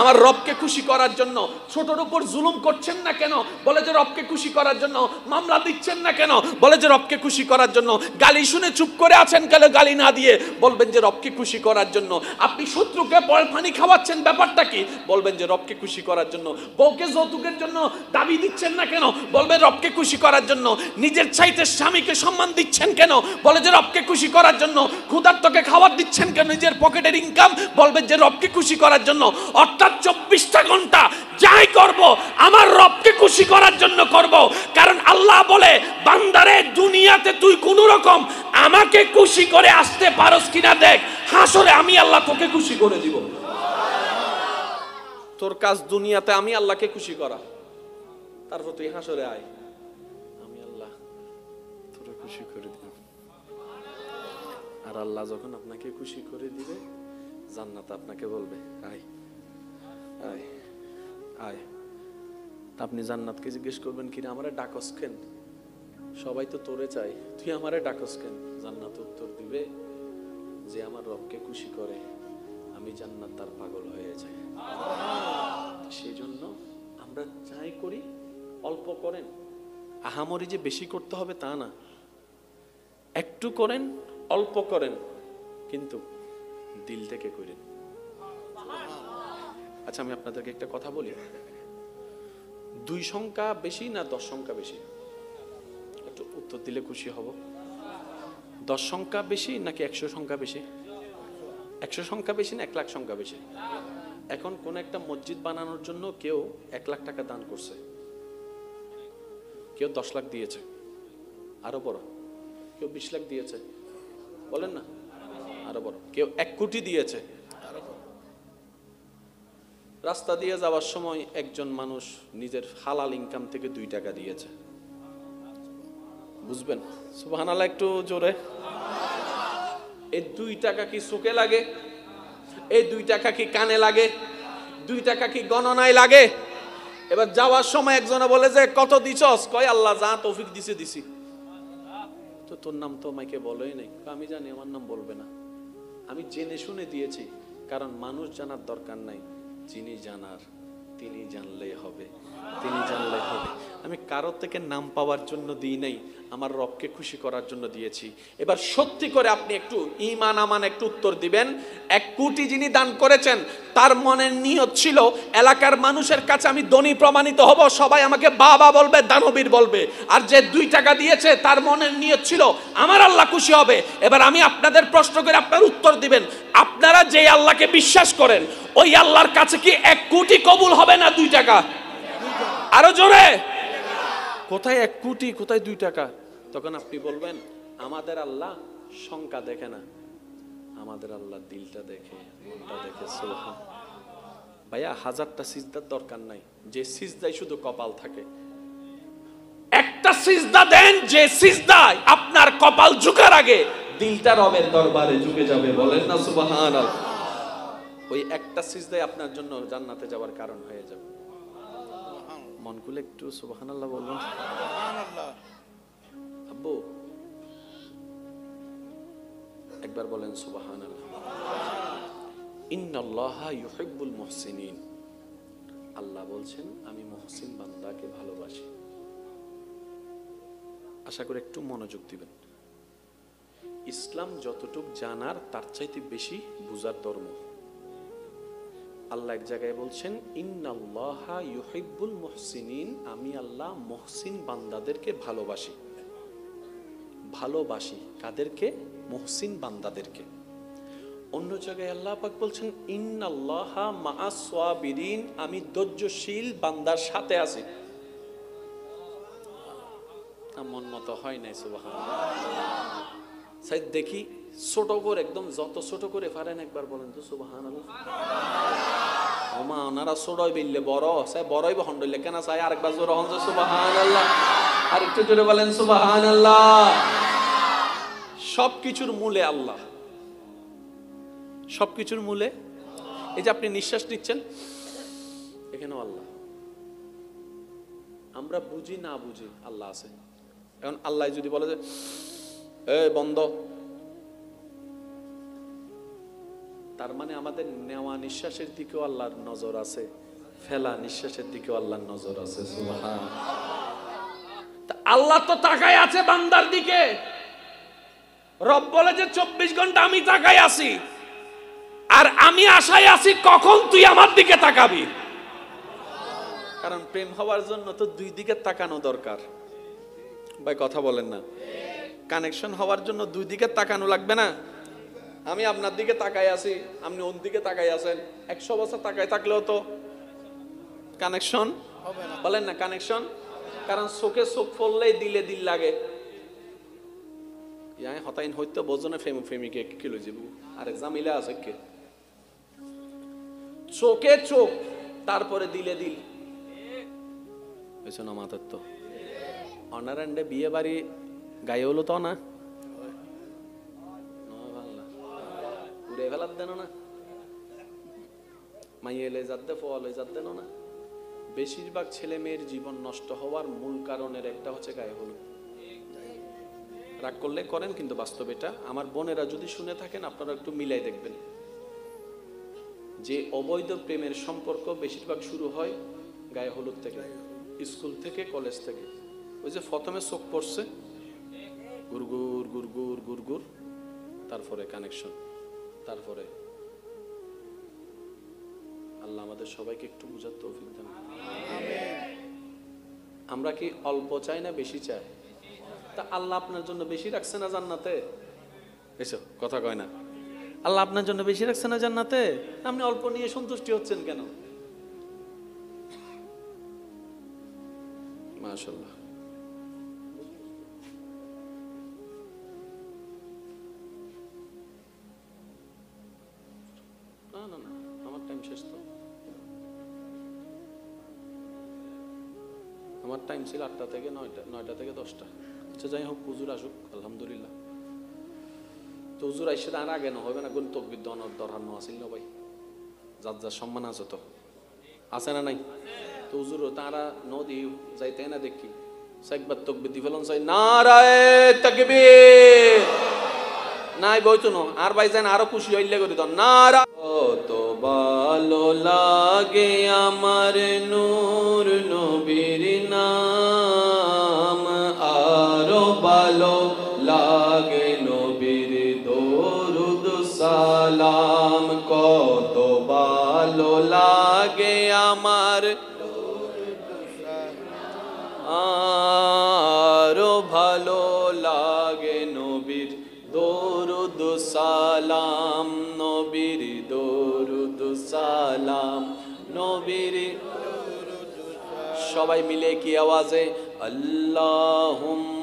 Speaker 1: আমার রবকে খুশি করার জন্য ছোটর উপর জুলুম করছেন না কেন? বলে যে রবকে খুশি করার জন্য মামলা দিচ্ছেন না কেন? বলে যে রবকে খুশি করার জন্য গালি শুনে চুপ করে আছেন কেন গালি না দিয়ে? বলবেন যে রবকে খুশি করার জন্য। আপনি শত্রুকে পানি খাওয়াচ্ছেন, ব্যাপারটা কি? বলবেন যে রবকে খুশি করার জন্য। বউকে যৌতুকের জন্য দাবি দিচ্ছেন না কেন? বলবেন রবকে খুশি করার জন্য। নিজের চাইতে স্বামীকে সম্মান দিচ্ছেন কেন? বলে যে রবকে খুশি করার জন্য। ক্ষুধার্তকে খাবার দিচ্ছেন কেন? নিজের পকেটের ইনকাম বলবেন যে রবকে খুশি করার জন্য। অর্থাৎ চব্বিশটা ঘণ্টা যাই করব, আমার রবকে খুশি করার জন্য করব। কারণ আল্লাহ বলে, বান্দারে, দুনিয়াতে তুই কোন রকম আমাকে খুশি করে আসতে পারস কিনা দেখ। হাসরে আমি আল্লাহ তোকে খুশি করে দিব। তোর কাজ দুনিয়াতে আমি আল্লাহকে খুশি করা। তারপর তুই হাসরে আয়। আমি আল্লাহ তোরে খুশি করে দিব। আর আল্লাহ যখন আপনাকে খুশি করে দিবে, জান্নাত আপনাকে বলবে, আয় আয় আয়। আপনি জান্নাতকে জিজ্ঞেস করবেন কিনা আমারে ডাকস কেন? সবাই তো তোরে চাই তুই আমারে ডাকস কেন? জান্নাত উত্তর দিবে যে, আমার রবকে খুশি করে, আমি জান্নাত তার পাগল হয়ে যাই। সেই জন্য আমরা যাই করি, অল্প করেন। আহামরি যে বেশি করতে হবে তা না। একটু করেন, অল্প করেন। কিন্তু দিল থেকে করেন। আচ্ছা আমি আপনাদেরকে একটা কথা বলি। দুই সংখ্যা বেশি না দশ সংখ্যা বেশি? একটু উত্তর দিলে খুশি হব। দশ সংখ্যা বেশি নাকি একশো সংখ্যা বেশি? একশো সংখ্যা বেশি না এক লাখ সংখ্যা বেশি? এখন কোন একটা মসজিদ বানানোর জন্য কেউ এক লাখ টাকা দান করছে। কেউ দশ লাখ দিয়েছে। আরও বড়। কেউ বিশ লাখ দিয়েছে। বলেন না? আরও বড়। কেউ এক কোটি দিয়েছে। রাস্তা দিয়ে যাওয়ার সময় একজন মানুষ নিজের হালাল ইনকাম থেকে দুই টাকা দিয়েছে। বুঝবেন? আল্লাহ একটু জোরে। এই দুই টাকা কি চোখে লাগে? এই দুই টাকা কি কানে লাগে? দুই টাকা কি গণনায় লাগে? এবার যাওয়ার সময় একজনে বলে যে, কত দিছস? কয়, আল্লাহ, যা তৌফিক দিছে, দিছি। তো তোর নাম তো মাইকে বলোই নাই। আমি জানি, আমার নাম বলবে না। আমি জেনে শুনে দিয়েছি, কারণ মানুষ জানার দরকার নাই, যিনি জানার। তিনি জানলেই হবে, তিনি জানলে হবে। আমি কারোর থেকে নাম পাওয়ার জন্য দিই নাই, আমার রবকে খুশি করার জন্য দিয়েছি। এবার সত্যি করে আপনি একটু ইমান আমান একটু উত্তর দিবেন। এক কোটি যিনি দান করেছেন, তার মনের নিয়ত ছিল, এলাকার মানুষের কাছে আমি ধনী প্রমাণিত হব, সবাই আমাকে বাবা বলবে, দানবীর বলবে। আর যে দুই টাকা দিয়েছে, তার মনের নিয়ত ছিল, আমার আল্লাহ খুশি হবে। এবার আমি আপনাদের প্রশ্ন করে আপনার উত্তর দিবেন। আপনারা যে আল্লাহকে বিশ্বাস করেন, ওই আল্লাহর কাছে কি এক কোটি কবুল হবে না দুই টাকা? আরও জোরে। কোথায় এক কোটি, কোথায় দুই টাকা? তখন আপনি বলবেন, আমাদের আল্লাহ সংখ্যা দেখে না। আমাদের আল্লাহ দিলটা দেখে, মনটা দেখে, সুবহান ভাইয়া, হাজারটা সিজদার দরকার নাই। যে সিজদায় শুধু কপাল থাকে একটা সিজদা দেন যে সিজদায় আপনার কপাল ঝুকার আগে দিলটা রবের দরবারে ঝুঁকে যাবে বলেন না সুবহান ওই একটা সিজদায় আপনার জন্য জান্নাতে যাওয়ার কারণ হয়ে যাবে। মন খুলে একটু সুবহানাল্লাহ বলবেন আব্বু একবার বলেন সুবাহান ইন্নাল্লাহা ইউহিব্বুল মুহসিনিন। আল্লাহ বলছেন আমি মুহসিন বান্দাকে ভালোবাসি। আশা করি একটু মনোযোগ দিবেন। ইসলাম যতটুক জানার, তার চাইতে বেশি বুঝার ধর্ম। আল্লাহ এক জায়গায় বলছেন, ইন্নাল্লাহা ইউহিব্বুল মুহসিনিন আমি আল্লাহ মুহসিন বান্দাদেরকে ভালোবাসি। ভালোবাসি কাদেরকে? মুহসিন বান্দাদেরকে। অন্য জায়গায় আল্লাহ পাক বলছেন, ইন্নাল্লাহা মাআ সাবিরিন আমি ধৈর্যশীল বান্দার সাথে আছি। মন মতো হয় নাই, সুবহানাল্লাহ। সাইদ, দেখি, ছোট করে, একদম যত ছোট করে পারেন একবার বলেন তো, সুবহানাল্লাহ। ওমা, ওনারা বিললে বড় সাই বড়ই বা হন্ডলে কেন চাই আরেকবার জোর হন সুবহানাল্লাহ। আরেকটু জোরে বলেন, সুবহানাল্লাহ। সবকিছুর মূলে আল্লাহ। সবকিছুর মূলে? এই যে আপনি নিঃশ্বাস নিচ্ছেন, এখানেও আল্লাহ। আমরা বুঝি না বুঝি আল্লাহ আছে। এখন আল্লাহ যদি বলে যে, এ বন্ধ। তার মানে আমাদের নেওয়া নিঃশ্বাসের দিকেও আল্লাহর নজর আছে, ফেলা নিঃশ্বাসের দিকেও আল্লাহর নজর আছে আল্লাহ তো তাকায় আছে বান্দার দিকে। রব বলে যে, চব্বিশ ঘণ্টা আমি তাকাই আছি। আর আমি আশায় আছি কখন তুই আমার দিকে তাকাবি? কারণ প্রেম হওয়ার জন্য তো দুই দিকে তাকানো দরকার। ভাই কথা বলেন না। কানেকশন হওয়ার জন্য দুই দিকে তাকানো লাগবে না। আমি আপনার দিকে তাকাই আছি আপনি ওর দিকে তাকাই আছেন। একশো বছর তাকাই থাকলেও তো কানেকশন বলেন না কানেকশন কারণ চোখে চোখ ফললেই দিলে দিল লাগে। ইয়াই হতাইন হইতে বোঝনে ফেম ফেমিকে কি লই যাব আর জামিলা আছে কে? চোখে চোখ তারপরে দিলে দিল। হয়েছে না মাথার তো। অনারান্ডে বিয়ে বাড়ি গায়ে হলো তো না। উড়ে ফেলার দেন না। মাইয়ে এলে যাতে ফল হয়ে যাতে না বেশিরভাগ ছেলে মেয়ের জীবন নষ্ট হওয়ার মূল কারণের একটা হচ্ছে গায়ে হলুদ। রাগ করলে করেন কিন্তু বাস্তব এটা আমার বোনেরা যদি শুনে থাকেন, আপনারা একটু মিলাই দেখবেন। যে অবৈধ প্রেমের সম্পর্ক বেশিরভাগ শুরু হয় গায়ে হলুদ থেকে, স্কুল থেকে, কলেজ থেকে। ওই যে প্রথমে চোখ পড়ছে। গুরগুর গুরগুর গুরগুর তারপরে কানেকশন তারপরে আল্লাহ আমাদের সবাইকে একটু বুঝার তৌফিক দেন আমরা কি অল্প চাই না বেশি চাই? তা আল্লাহ আপনার জন্য বেশি রাখছে না জান্নাতে? এসো কথা কয় না। আল্লাহ আপনার জন্য বেশি রাখছে না জান্নাতে? আপনি অল্প নিয়ে সন্তুষ্টি হচ্ছেন কেন? মাশাল্লাহ ছিল আটটা থেকে নয়টা নয়টা থেকে দশটা। আচ্ছা যাই হোক, হুজুর আসুক, আলহামদুলিল্লাহ। তো হুজুর আইসে আর আগে না, হবে না কোন তকবির দনের দরকার ন আসিল না ভাই? যার যার সম্মান আছে তো। আছে না নাই? তো হুজুর তারা নদী যাইতে না দেখি। একবার তকবির ফেলন চাই নারায় নাই আর ভাই আরও খুশি হইলে করি তো নারা ভালো লাগে আমার নূর নবীর ভালো লাগে নবীর দরুদ সালাম। কত ভালো লাগে আমার। আরও ভালো লাগে নবীর দরুদ সালাম। নবীর দরুদ সালাম। নবীর সবাই মিলে কি আওয়াজে? আল্লাহুম্মা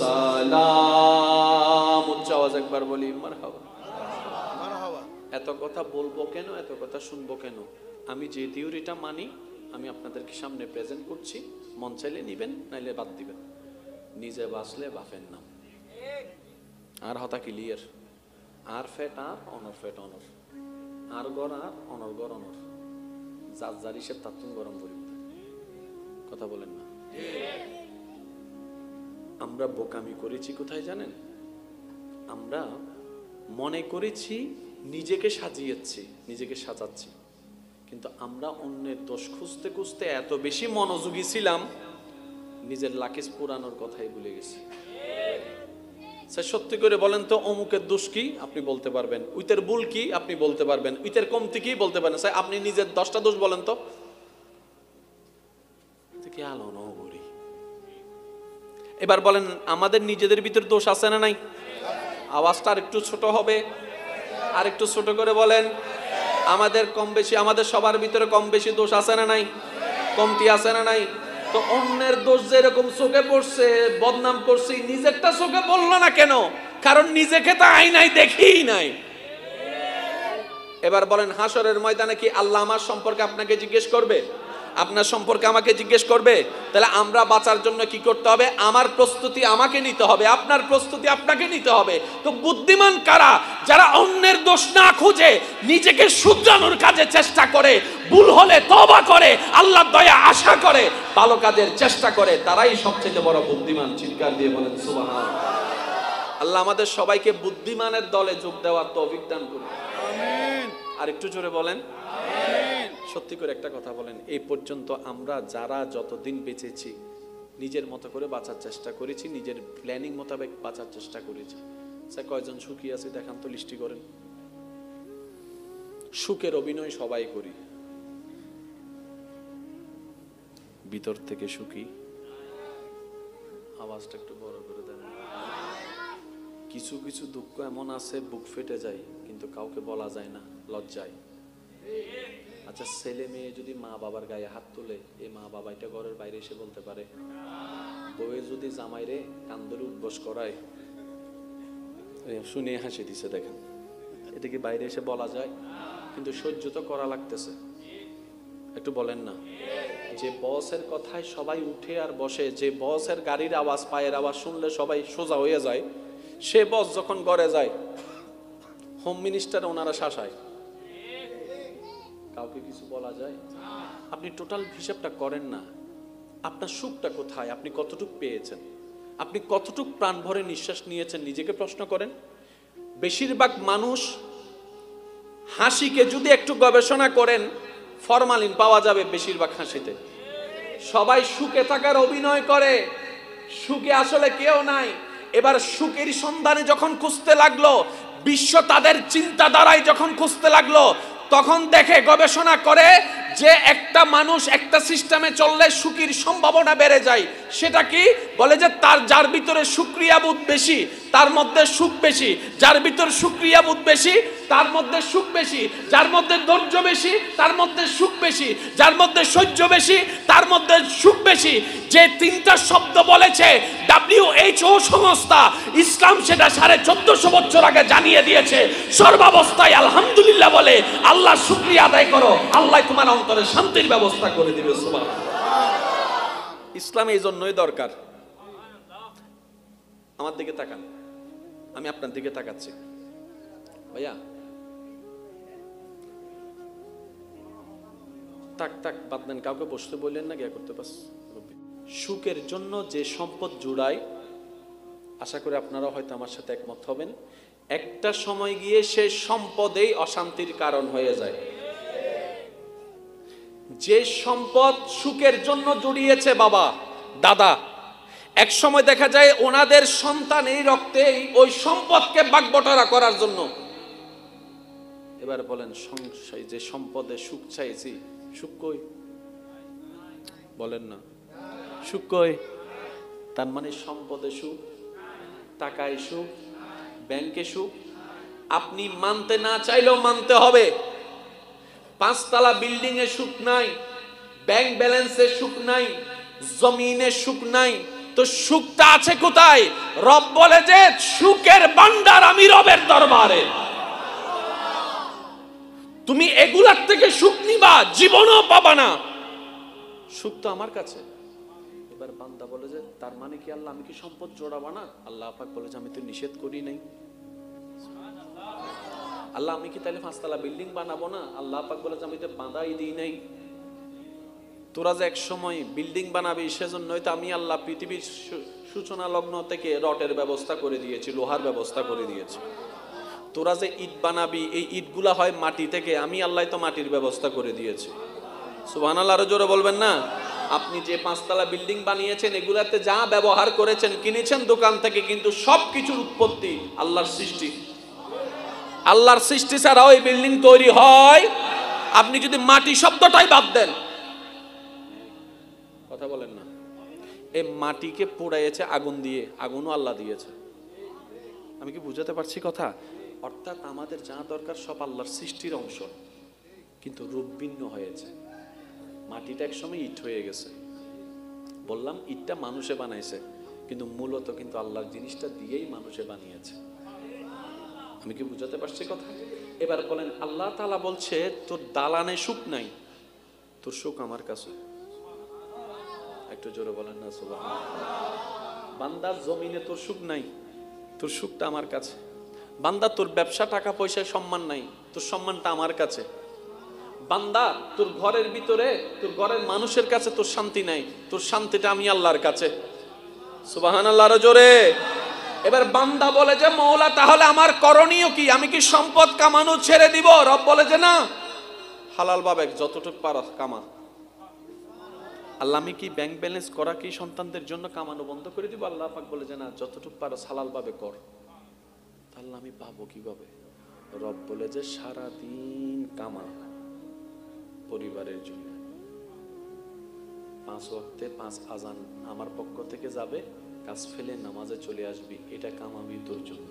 Speaker 1: সালাম। উচ্চ আওয়াজ একবার বলি মারহাবা। এত কথা বলব কেন এত কথা শুনব কেন? আমি যে থিওরিটা মানি আমি আপনাদেরকে সামনে প্রেজেন্ট করছি। মন চাইলে নিবেন নাইলে বাদ দিবেন। নিজে বাঁচলে বাফের নাম। আর হতা ক্লিয়ার আর ফেট আর অনর ফেট অনর আর গর আর অনর গর অনর যার যার হিসেব তার তুমি গরম করি কথা বলেন না। আমরা বোকামি করেছি কোথায় জানেন? আমরা মনে করেছি নিজেকে সাজিয়েছি, নিজেকে সাজাচ্ছি। কিন্তু আমরা অন্যের দোষ খুঁজতে খুঁজতে এত বেশি মনোযোগী ছিলাম, নিজের লাকেজ পুরানোর কথাই ভুলে গেছি। স্যার, সত্যি করে বলেন তো, অমুকের দোষ কি? আপনি বলতে পারবেন। উইতের ভুল কি? আপনি বলতে পারবেন। উইতের কমতি কি? বলতে পারেন স্যার, আপনি নিজের দশটা দোষ বলেন তো। কি আলো এবার বলেন, আমাদের নিজেদের ভিতর দোষ আছে না নাই? আওয়াজটা আর একটু ছোট হবে। আর একটু ছোট করে বলেন, আমাদের কম বেশি, আমাদের সবার ভিতরে কম বেশি দোষ আছে না নাই? কমতি আছে না নাই? তো অন্যের দোষ যেরকম চোখে পড়ছে, বদনাম করছি, নিজেরটা চোখে পড়ল না কেন? কারণ নিজেকে তো আইনাই দেখিই নাই। এবার বলেন, হাসরের ময়দানে কি আল্লাহ আমার সম্পর্কে আপনাকে জিজ্ঞেস করবে? আপনার সম্পর্কে আমাকে জিজ্ঞেস করবে? তাহলে আমরা বাঁচার জন্য কি করতে হবে? আমার প্রস্তুতি আমাকে নিতে হবে, আপনার প্রস্তুতি আপনাকে নিতে হবে। তো বুদ্ধিমান কারা? যারা অন্যের দোষ না খুঁজে নিজেকে শুধরানোর কাজে চেষ্টা করে, ভুল হলে তবা করে আল্লাহ দয়া আশা করে, ভালো কাজের চেষ্টা করে, তারাই সবচেয়ে বড় বুদ্ধিমান চিৎকার দিয়ে বলেন সুবহান আল্লাহ আমাদের সবাইকে বুদ্ধিমানের দলে যোগ দেওয়ার তো অভিজ্ঞান করুন। আর একটু জোরে বলেন। সত্যি করে একটা কথা বলেন, এই পর্যন্ত আমরা যারা যতদিন বেঁচেছি, নিজের মতো করে বাঁচার চেষ্টা করেছি, নিজের প্ল্যানিং মোতাবেক বাঁচার চেষ্টা করেছি। স্যার, কয়জন সুখী আছে দেখান তো লিস্টি করেন। সুখের অভিনয় সবাই করি। ভিতর থেকে সুখী। আওয়াজটা একটু বড় করে কিছু কিছু দুঃখ এমন আছে, বুক ফেটে যায়, কিন্তু কাউকে বলা যায় না, লজ্জায়। আচ্ছা ছেলে মেয়ে যদি মা বাবার গায়ে হাত তোলে, এই মা বাবা এটা ঘরের বাইরে এসে বলতে পারে বউয়ে যদি জামাইরে কান্দরে উদ্বস করায়। শুনে হাসি দিছে, দেখেন। এটা কি বাইরে এসে বলা যায়? কিন্তু সহ্য তো করা লাগতেছে। একটু বলেন না। যে বসের কথায় সবাই উঠে আর বসে, যে বসের গাড়ির আওয়াজ, পায়ের আওয়াজ শুনলে সবাই সোজা হয়ে যায় সে বস যখন গড়ে যায় হোম মিনিস্টার ওনারা শাসায়। কাউকে কিছু বলা যায়? আপনি টোটাল হিসাবটা করেন না। আপনার সুখটা কোথায়? আপনি কতটুক পেয়েছেন? আপনি কতটুক প্রাণ ভরে নিঃশ্বাস নিয়েছেন? নিজেকে প্রশ্ন করেন। বেশিরভাগ মানুষ হাসিকে যদি একটু গবেষণা করেন, ফরমালিন পাওয়া যাবে বেশিরভাগ হাসিতে। সবাই সুখে থাকার অভিনয় করে। সুখে আসলে কেউ নাই। এবার সুখের সন্ধানে যখন খুঁজতে লাগল, বিশ্ব তাদের চিন্তা দ্বারাই যখন খুঁজতে লাগল, তখন দেখে গবেষণা করে যে একটা মানুষ একটা সিস্টেমে চললে সুখীর সম্ভাবনা বেড়ে যায়, সেটা কি? বলে যে তার, যার ভিতরে সুক্রিয়াবোধ বেশি, তার মধ্যে সুখ বেশি। যার ভিতর সুক্রিয়াবোধ বেশি, তার মধ্যে সুখ বেশি। যার মধ্যে ধৈর্য বেশি, তার মধ্যে সুখ বেশি। যার মধ্যে সহ্য বেশি, তার মধ্যে সুখ বেশি। যে তিনটা শব্দ বলেছে ডাব্লিউএইচও সংস্থা, ইসলাম সেটা সাড়ে চোদ্দশো বছর আগে জানিয়ে দিয়েছে। সর্বাবস্থায় আলহামদুলিল্লাহ বলে, আল্লাহ শুক্রিয়া আদায় করো, আল্লাহ তোমার অন্তরে শান্তির ব্যবস্থা করে দিবে, সুবহান ইসলাম এই জন্যই দরকার। আমার দিকে তাকান। আমি আপনার দিকে তাকাচ্ছি। ভাইয়া। তাক তাক বাদ কাউকে বসতে বললেন না, গিয়া করতে পাস। সুখের জন্য যে সম্পদ জুড়ায় আশা করি আপনারা হয়তো আমার সাথে একমত হবেন। একটা সময় গিয়ে সে সম্পদেই অশান্তির কারণ হয়ে যায়। যে সম্পদ সুখের জন্য জড়িয়েছে বাবা, দাদা, এক সময় দেখা যায় ওনাদের সন্তান এই রক্তেই ওই সম্পদকে বাগবটারা করার জন্য। এবার বলেন, সংশয়, যে সম্পদে সুখ চাইছি, সুখ কই? বলেন না। সুখ কই? তার মানে সম্পদে সুখ, টাকায় সুখ, ব্যাংকে সুখ। আপনি মানতে না চাইলেও মানতে হবে। পাঁচতলা বিল্ডিং এ সুখ নাই ব্যাংক ব্যালেন্সে সুখ নাই, জমিনে সুখ নাই, তো সুখটা আছে কোথায়? রব বলে যে, সুখের ভান্ডার আমি রবের দরবারে। তুমি এগুলার থেকে সুখ নিবা, জীবনও পাবা না। সুখ তো আমার কাছে। এবার বান্দা বলে যে, তার মানে কি আল্লাহ আমি কি সম্পদ জোড়াবো না? আল্লাহ পাক বলে যে, আমি তো নিষেধ করি নাই। আল্লাহ, আমি কি তাহলে পাঁচতলা বিল্ডিং বানাবো না? আল্লাহ পাক বলে যে আমি তো বাঁধাই দিই নাই। তোরা যে এক সময় বিল্ডিং বানাবি, সেজন্যই তো আমি আল্লাহ পৃথিবীর সূচনা লগ্ন থেকে রটের ব্যবস্থা করে দিয়েছি, লোহার ব্যবস্থা করে দিয়েছি। তোরা যে ইট বানাবি, এই ইটগুলা হয় মাটি থেকে, আমি আল্লাহ তো মাটির ব্যবস্থা করে দিয়েছি। আল্লাহ আরও জোরে বলবেন না? আপনি যে পাঁচতলা বিল্ডিং বানিয়েছেন, এগুলাতে যা ব্যবহার করেছেন, কিনেছেন দোকান থেকে, কিন্তু সব কিছুর উৎপত্তি আল্লাহর সৃষ্টি। আল্লাহর সৃষ্টি ছাড়াও এই বিল্ডিং তৈরি হয়। আপনি যদি মাটি শব্দটাই বাদ দেন। কথা বলেন না। এই মাটিকে পোড়াইয়েছে আগুন দিয়ে, আগুনও আল্লাহ দিয়েছে। আমি কি বুঝাতে পারছি কথা? অর্থাৎ আমাদের যা দরকার সব আল্লাহর সৃষ্টির অংশ। কিন্তু রূপ ভিন্ন হয়েছে। মাটিটা একসময় ইট হয়ে গেছে। বললাম, ইটটা মানুষে বানাইছে। কিন্তু মূলত কিন্তু আল্লাহর জিনিসটা দিয়েই মানুষে বানিয়েছে। আমি কি বুঝাতে পারছি কথা? এবার বলেন, আল্লাহ তালা বলছে, তোর দালানে সুখ নাই, তোর সুখ আমার কাছে। একটু জোরে বলেন না বান্দার জমিনে তোর সুখ নাই, তোর সুখটা আমার কাছে। বান্দা, তোর ব্যবসা, টাকা, পয়সায় সম্মান নাই, তোর সম্মানটা আমার কাছে। বান্দা, তোর ঘরের ভিতরে, তোর ঘরের মানুষের কাছে তোর শান্তি নাই, তোর শান্তিটা আমি আল্লাহর কাছে। সুবাহান আল্লাহর জোরে। এবার বান্দা বলে যে, মৌলা, তাহলে আমার করণীয় কি? আমি কি সম্পদ কামানো ছেড়ে দিব? রব বলে যে, না। হালাল বাবেক যতটুকু পার কামা আল্লাহ, আমি কি ব্যাংক ব্যালেন্স করা কি সন্তানদের জন্য কামানো বন্ধ করে দিব? আল্লাহ পাক বলে যে, না, যতটুকু পারো হালাল ভাবে কর। তাহলে আমি পাবো কীভাবে? রব বলে যে সারা দিন কামা পরিবারের জন্য। পাঁচ ওয়াক্তে পাঁচ আজান আমার পক্ষ থেকে যাবে। কাজ ফেলে নামাজে চলে আসবি, এটা কামাবি তোর জন্য।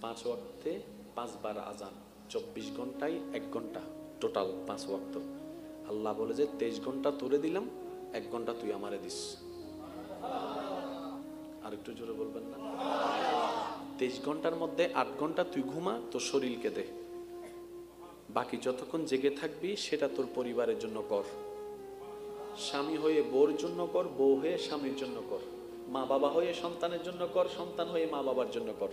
Speaker 1: পাঁচ ওয়াক্তে পাঁচবার আজান, চব্বিশ ঘন্টায় এক ঘণ্টা টোটাল পাঁচ ওয়াক্ত। আল্লাহ বলে যে, তেইশ ঘণ্টা তোরে দিলাম, এক ঘণ্টা তুই আমারে দিস। আর একটু জোরে বলবেন না? তেইশ ঘণ্টার মধ্যে আট ঘণ্টা তুই ঘুমা, তোর শরীরকে দে। বাকি যতক্ষণ জেগে থাকবি, সেটা তোর পরিবারের জন্য কর। স্বামী হয়ে বোর জন্য কর, বউ হয়ে স্বামীর জন্য কর। মা বাবা হয়ে সন্তানের জন্য কর, সন্তান হয়ে মা বাবার জন্য কর।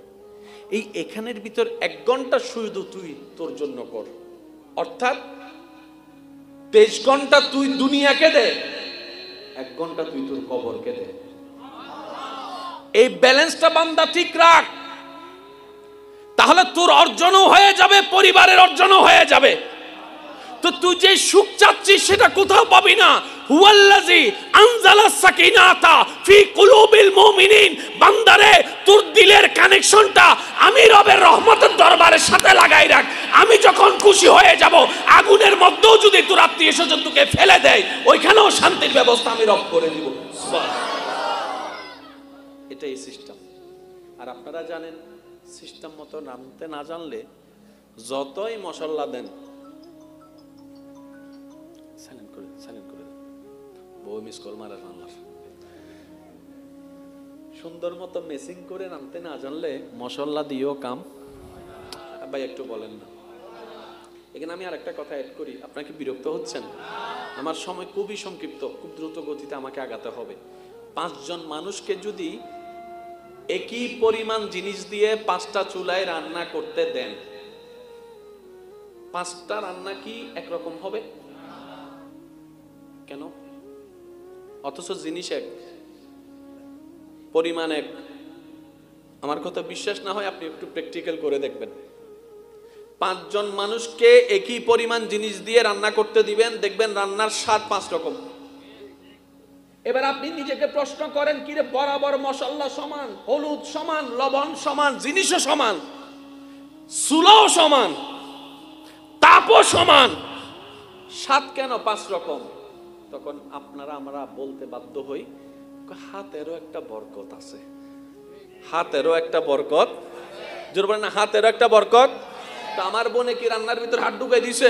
Speaker 1: এই এখানের ভিতর এক ঘণ্টা শুধু তুই তোর জন্য কর। অর্থাৎ তেইশ ঘণ্টা তুই দুনিয়াকে দে, এক ঘণ্টা তুই তোর কবরকে দে। এই ব্যালেন্সটা বান্দা ঠিক রাখ। তাহলে তোর অর্জনও হয়ে যাবে, পরিবারের অর্জনও হয়ে যাবে। তো তুই যে সুখ চাচ্ছিস, সেটা কোথাও পাবি না। হুয়াল্লাজি আনজালা বান্দারে, তোর দিলের কানেকশনটা আমি রবের রহমতের দরবারের সাথে লাগাই রাখ। আমি যখন খুশি হয়ে যাব, আগুনের মধ্যেও যদি তোর আত্মীয় স্বজন তোকে ফেলে দেয়, ওইখানেও শান্তির ব্যবস্থা আমি রব করে দিব এটাই সিস্টেম। আর আপনারা জানেন, সিস্টেম মতো নামতে না জানলে যতই মশলা দেন বউ মিস কল মারা রান্নার সুন্দর মতো মেসিং করে নামতে না জানলে মশলা দিয়েও কাম। ভাই একটু বলেন না। এখানে আমি আর একটা কথা অ্যাড করি আপনাকে বিরক্ত হচ্ছেন? আমার সময় খুবই সংক্ষিপ্ত, খুব দ্রুত গতিতে আমাকে আগাতে হবে। পাঁচজন মানুষকে যদি একই পরিমাণ জিনিস দিয়ে পাঁচটা চুলায় রান্না করতে দেন, পাঁচটা রান্না কি একরকম হবে? কেন? অথচ জিনিস এক, পরিমাণ এক। আমার কথা বিশ্বাস না হয় আপনি একটু প্র্যাকটিক্যাল করে দেখবেন। পাঁচজন মানুষকে একই পরিমাণ জিনিস দিয়ে রান্না করতে দিবেন, দেখবেন রান্নার স্বাদ পাঁচ রকম। এবার আপনি নিজেকে প্রশ্ন করেন, কিরে, বরাবর মশলা সমান, হলুদ সমান, লবণ সমান, জিনিসও সমান সুলাও সমান, তাপও সমান, স্বাদ কেন পাঁচ রকম? তখন আপনারা, আমরা বলতে বাধ্য হই, হাতেরও একটা বরকত আছে। হাতেরও একটা বরকত? জোর বলেন না, হাতেরও একটা বরকত? তো আমার বোনে কি রান্নার ভিতরে হাত ঢুকাই দিছে?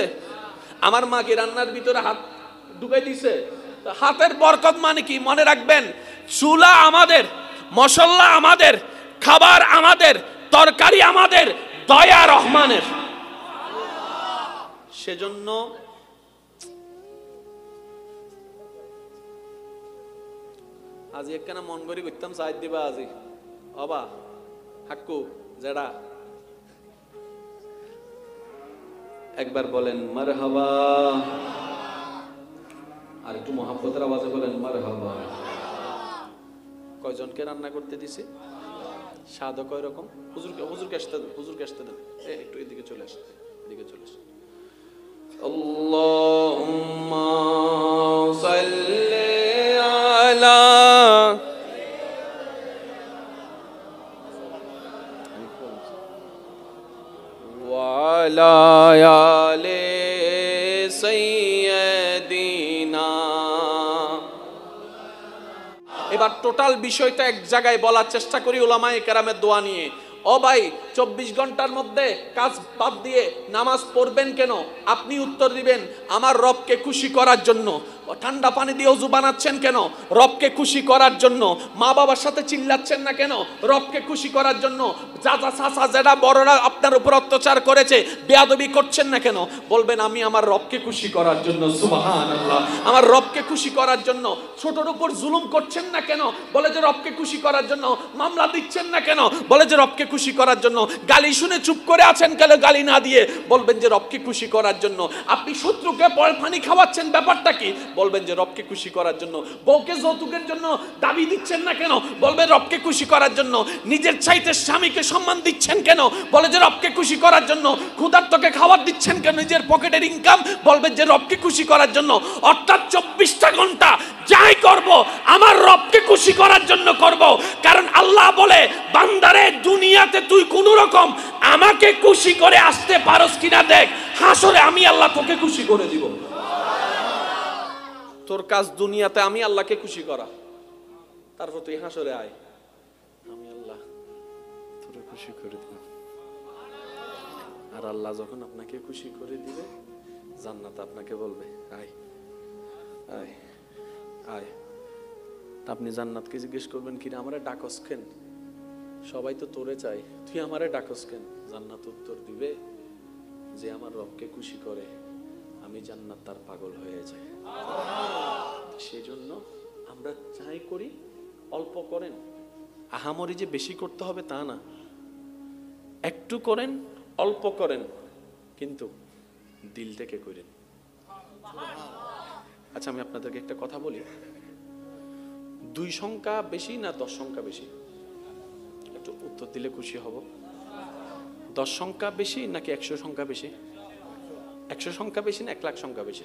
Speaker 1: আমার মা কি রান্নার ভিতরে হাত ঢুকাই দিছে? হাতের বরকত মানে কি? মনে রাখবেন, চুলা আমাদের, মশলা আমাদের, খাবার আমাদের, তরকারি আমাদের, দয়া রহমানের। সেজন্য আজি একখানা মন করি করতাম সাইড দিবা আজি। অবা হাক্কু জেডা একবার বলেন মার হবা আর একটু মহাপতের আওয়াজে বলেন মার হবা কয়জনকে রান্না করতে দিছে? স্বাদও কয় রকম। হুজুরকে হুজুরকে আসতে হুজুরকে আসতে দেন একটু এদিকে চলে আসতে, এদিকে চলে আসতে। আল্লাহ টোটাল বিষয়টা এক জায়গায় বলার চেষ্টা করি ওলামায় কেরামের দোয়া নিয়ে। ও ভাই, চব্বিশ ঘণ্টার মধ্যে কাজ বাদ দিয়ে নামাজ পড়বেন কেন? আপনি উত্তর দিবেন, আমার রবকে খুশি করার জন্য। ঠান্ডা পানি দিয়ে অজু বানাচ্ছেন কেন? রবকে খুশি করার জন্য। মা বাবার সাথে চিল্লাচ্ছেন না কেন? রবকে খুশি করার জন্য। চাচা চাচা যেটা বড়রা আপনার উপর অত্যাচার করেছে, বেয়াদবি করছেন না কেন? বলবেন, আমি আমার রবকে খুশি করার জন্য। সুবাহান আমার রবকে খুশি করার জন্য। ছোটর উপর জুলুম করছেন না কেন? বলে যে, রবকে খুশি করার জন্য। মামলা দিচ্ছেন না কেন? বলে যে, রবকে খুশি করার জন্য। গালি শুনে চুপ করে আছেন কেন গালি না দিয়ে? বলবেন যে, রবকে খুশি করার জন্য। আপনি শত্রুকে পানি খাওয়াচ্ছেন, ব্যাপারটা কি? বলবেন যে রবকে খুশি করার জন্য। বউকে যৌতুকের জন্য দাবি দিচ্ছেন না কেন? বলবেন রবকে খুশি করার জন্য। নিজের চাইতে স্বামীকে সম্মান দিচ্ছেন কেন? বলে যে রবকে খুশি করার জন্য। ক্ষুধার্তকে খাবার দিচ্ছেন কেন? নিজের পকেটের ইনকাম বলবেন যে রবকে খুশি করার জন্য। অর্থাৎ চব্বিশটা ঘণ্টা যাই করব, আমার রবকে খুশি করার জন্য করব। কারণ আল্লাহ বলে, বান্দারে, দুনিয়াতে তুই কোন রকম আমাকে খুশি করে আসতে পারস কিনা দেখ। হাসরে আমি আল্লাহ তোকে খুশি করে দিব। তোর কাজ দুনিয়াতে আমি আল্লাহকে খুশি করা। তারপর তুই হাসরে আয়। আমি আল্লাহ তোরে খুশি করে দিব আর আল্লাহ যখন আপনাকে খুশি করে দিবে, জান্নাত আপনাকে বলবে, আয় আয় আয়। আপনি জান্নাতকে জিজ্ঞেস করবেন কি আমারে ডাকস কেন? সবাই তো তোরে চাই তুই আমারে ডাকস কেন? জান্নাত উত্তর দিবে যে, আমার রবকে খুশি করে। আমি জান্নাত তার পাগল হয়ে যাই। সেই জন্য আমরা চাই করি, অল্প করেন। আহামরি যে বেশি করতে হবে তা না। একটু করেন, অল্প করেন, কিন্তু দিল থেকে করেন। আচ্ছা আমি আপনাদেরকে একটা কথা বলি। দুই সংখ্যা বেশি না দশ সংখ্যা বেশি? একটু উত্তর দিলে খুশি হব। দশ সংখ্যা বেশি নাকি একশো সংখ্যা বেশি? একশো সংখ্যা বেশি না, এক লাখ সংখ্যা বেশি।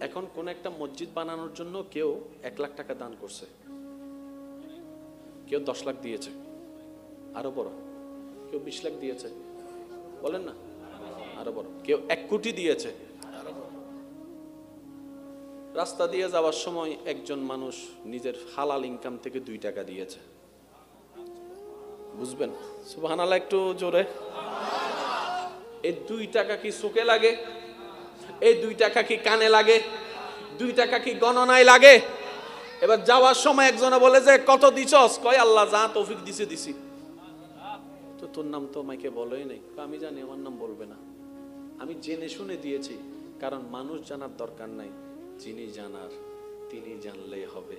Speaker 1: এখন কোন একটা মসজিদ বানানোর জন্য কেউ এক লাখ টাকা দান করছে। কেউ দশ লাখ দিয়েছে। আরও বড়। কেউ বিশ লাখ দিয়েছে। বলেন না? আরও বড়। কেউ এক কোটি দিয়েছে। রাস্তা দিয়ে যাওয়ার সময় একজন মানুষ নিজের হালাল ইনকাম থেকে দুই টাকা দিয়েছে। বুঝবেন? সুবহানাল্লাহ, একটু জোরে। এই দুই টাকা কি চোখে লাগে? এই দুই টাকা কি কানে লাগে? দুই টাকা কি গণনায় লাগে? এবার যাওয়ার সময় একজনে বলে যে, কত দিছস? কয়, আল্লাহ যা তৌফিক দিছে, দিছি। তো তোর নাম তো মাইকে বলোই নাই। আমি জানি, আমার নাম বলবে না। আমি জেনে শুনে দিয়েছি, কারণ মানুষ জানার দরকার নাই। যিনি জানার, তিনি জানলেই হবে,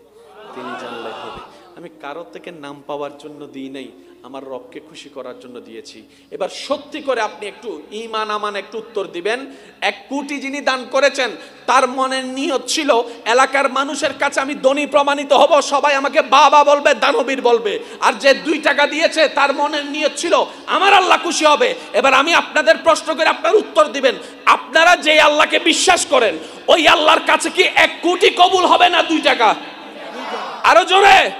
Speaker 1: তিনি জানলে হবে। আমি কারোর থেকে নাম পাওয়ার জন্য দিই নাই। আমার রবকে খুশি করার জন্য দিয়েছি। এবার সত্যি করে আপনি একটু ইমান আমান একটু উত্তর দিবেন। এক কোটি যিনি দান করেছেন, তার মনের নিয়ত ছিল, এলাকার মানুষের কাছে আমি ধনী প্রমাণিত হব, সবাই আমাকে বাবা বলবে, দানবীর বলবে। আর যে দুই টাকা দিয়েছে, তার মনের নিয়ত ছিল, আমার আল্লাহ খুশি হবে। এবার আমি আপনাদের প্রশ্ন করে আপনার উত্তর দিবেন। আপনারা যে আল্লাহকে বিশ্বাস করেন, ওই আল্লাহর কাছে কি এক কোটি কবুল হবে না দুই টাকা? আরও জোরে?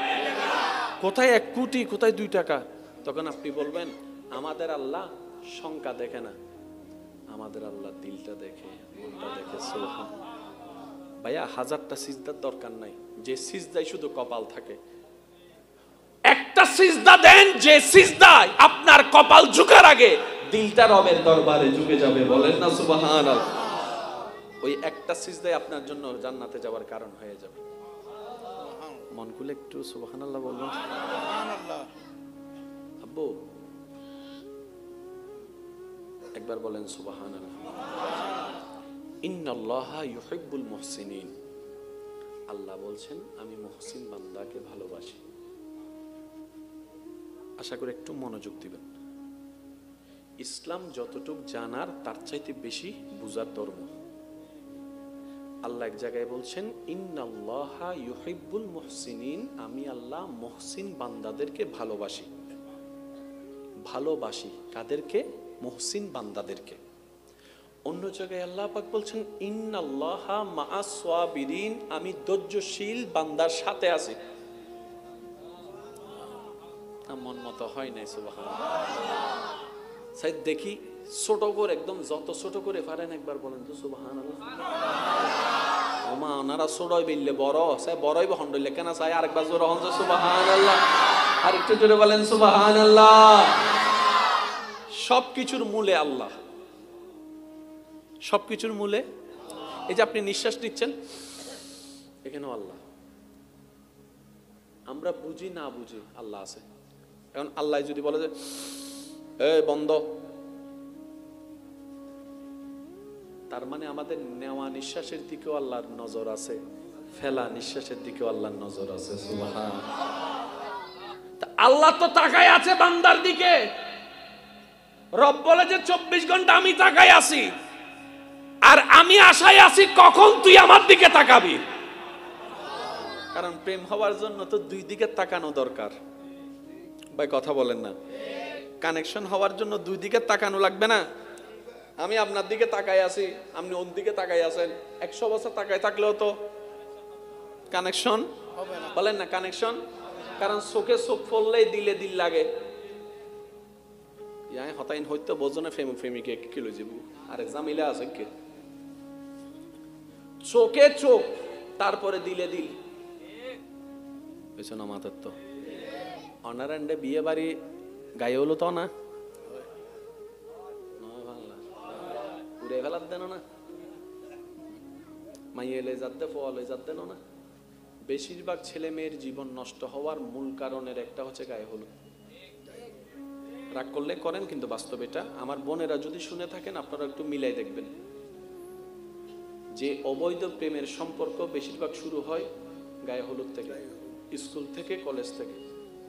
Speaker 1: কোথায় এক কোটি, কোথায় দুই টাকা? তখন আপনি বলবেন, আমাদের আল্লাহ শঙ্কা দেখে না। আমাদের আল্লাহ দিলটা দেখে, মনটা দেখে সোহান ভাইয়া, হাজারটা সিজদার দরকার নাই। যে সিজদাই শুধু কপাল থাকে। একটা সিজদা দেন, যে সিজদায় আপনার কপাল ঝুঁকার আগে দিলটা রবের দরবারে ঝুঁকে যাবে। বলেন না, সুবহানাল্লাহ। ওই একটা সিজদাই আপনার জন্য জান্নাতে যাওয়ার কারণ হয়ে যাবে। মন খুলে একটু সুবহানাল্লাহ বলুন।
Speaker 2: সুবহানাল্লাহ।
Speaker 1: আব্বু একবার বলেন সুবহানাল্লাহ। ইন্নাল্লাহা ইউহিব্বুল আল্লাহ বলছেন, আমি মহসিন বান্দাকে ভালোবাসি। আশা করি একটু মনোযোগ দিবেন। ইসলাম যতটুক জানার, তার চাইতে বেশি বুঝার ধর্ম। আল্লাহ এক জায়গায় বলছেন, ইন্নাল্লাহা ইউহিব্বুল মুহসিনিন, আমি আল্লাহ মুহসিন বান্দাদেরকে ভালোবাসি। ভালোবাসি কাদেরকে? মহসিন বান্দাদেরকে। অন্য জায়গায় আল্লাহ পাক বলছেন, ইন্নাল্লাহা মাআস সাবিরিন আমি ধৈর্যশীল বান্দার সাথে আছি। মন মতো হয় নাই, সুবহানাল্লাহ। দেখি, ছোট করে, একদম যত ছোট করে পারেন একবার বলেন তো, সুবহানাল্লাহ। ওমা ওনারা ছোটই বিললে বড় সাই বড়ই বহন ডইলে কেন চাই আরেকবার জোর হন সুবহানাল্লাহ আর একটু জোরে বলেন সুবহানাল্লাহ। সব কিছুর মূলে আল্লাহ। সব কিছুর মূলে, এই যে আপনি নিঃশ্বাস নিচ্ছেন, এখানেও আল্লাহ। আমরা বুঝি না বুঝি আল্লাহ আছে। এখন আল্লাহ যদি বলে যে, এ বন্ধ তার মানে আমাদের নেওয়া নিঃশ্বাসের দিকেও আল্লাহর নজর আছে, ফেলা নিঃশ্বাসের দিকেও আল্লাহর নজর আছে আল্লাহ তো তাকায় আছে বান্দার দিকে। রব বলে যে, চব্বিশ ঘণ্টা আমি তাকায় আছি। আর আমি আশায় আছি কখন তুই আমার দিকে তাকাবি? কারণ প্রেম হওয়ার জন্য তো দুই দিকে তাকানো দরকার। ভাই, কথা বলেন না। কানেকশন হওয়ার জন্য দুই দিকে তাকানো লাগবে না। আমি আপনার দিকে তাকাই আছি আপনি ওর দিকে তাকাই আছেন। একশো বছর তাকাই থাকলেও তো কানেকশন বলেন না কানেকশন কারণ চোখে চোখ পড়লেই দিলে দিল লাগে। ইয়াই হতাইন হইতো বোঝনে ফেমি ফেমিকে কি লই যাব? আর জামিলা আছে কে? চোখে চোখ তারপরে দিলে দিল। হয়েছে না মাথার তো। অনারান্ডে বিয়ে বাড়ি গায়ে হলো তো না? উড়ে ফেলার দেন না। মাইয়ে এলে যাতে ফলে যাতে না। বেশিরভাগ ছেলে মেয়ের জীবন নষ্ট হওয়ার মূল কারণের একটা হচ্ছে গায়ে হলুদ। রাগ করলে করেন, কিন্তু বাস্তব এটা আমার বোনেরা যদি শুনে থাকেন, আপনারা একটু মিলাই দেখবেন। যে অবৈধ প্রেমের সম্পর্ক বেশিরভাগ শুরু হয় গায়ে হলুদ থেকে, স্কুল থেকে, কলেজ থেকে।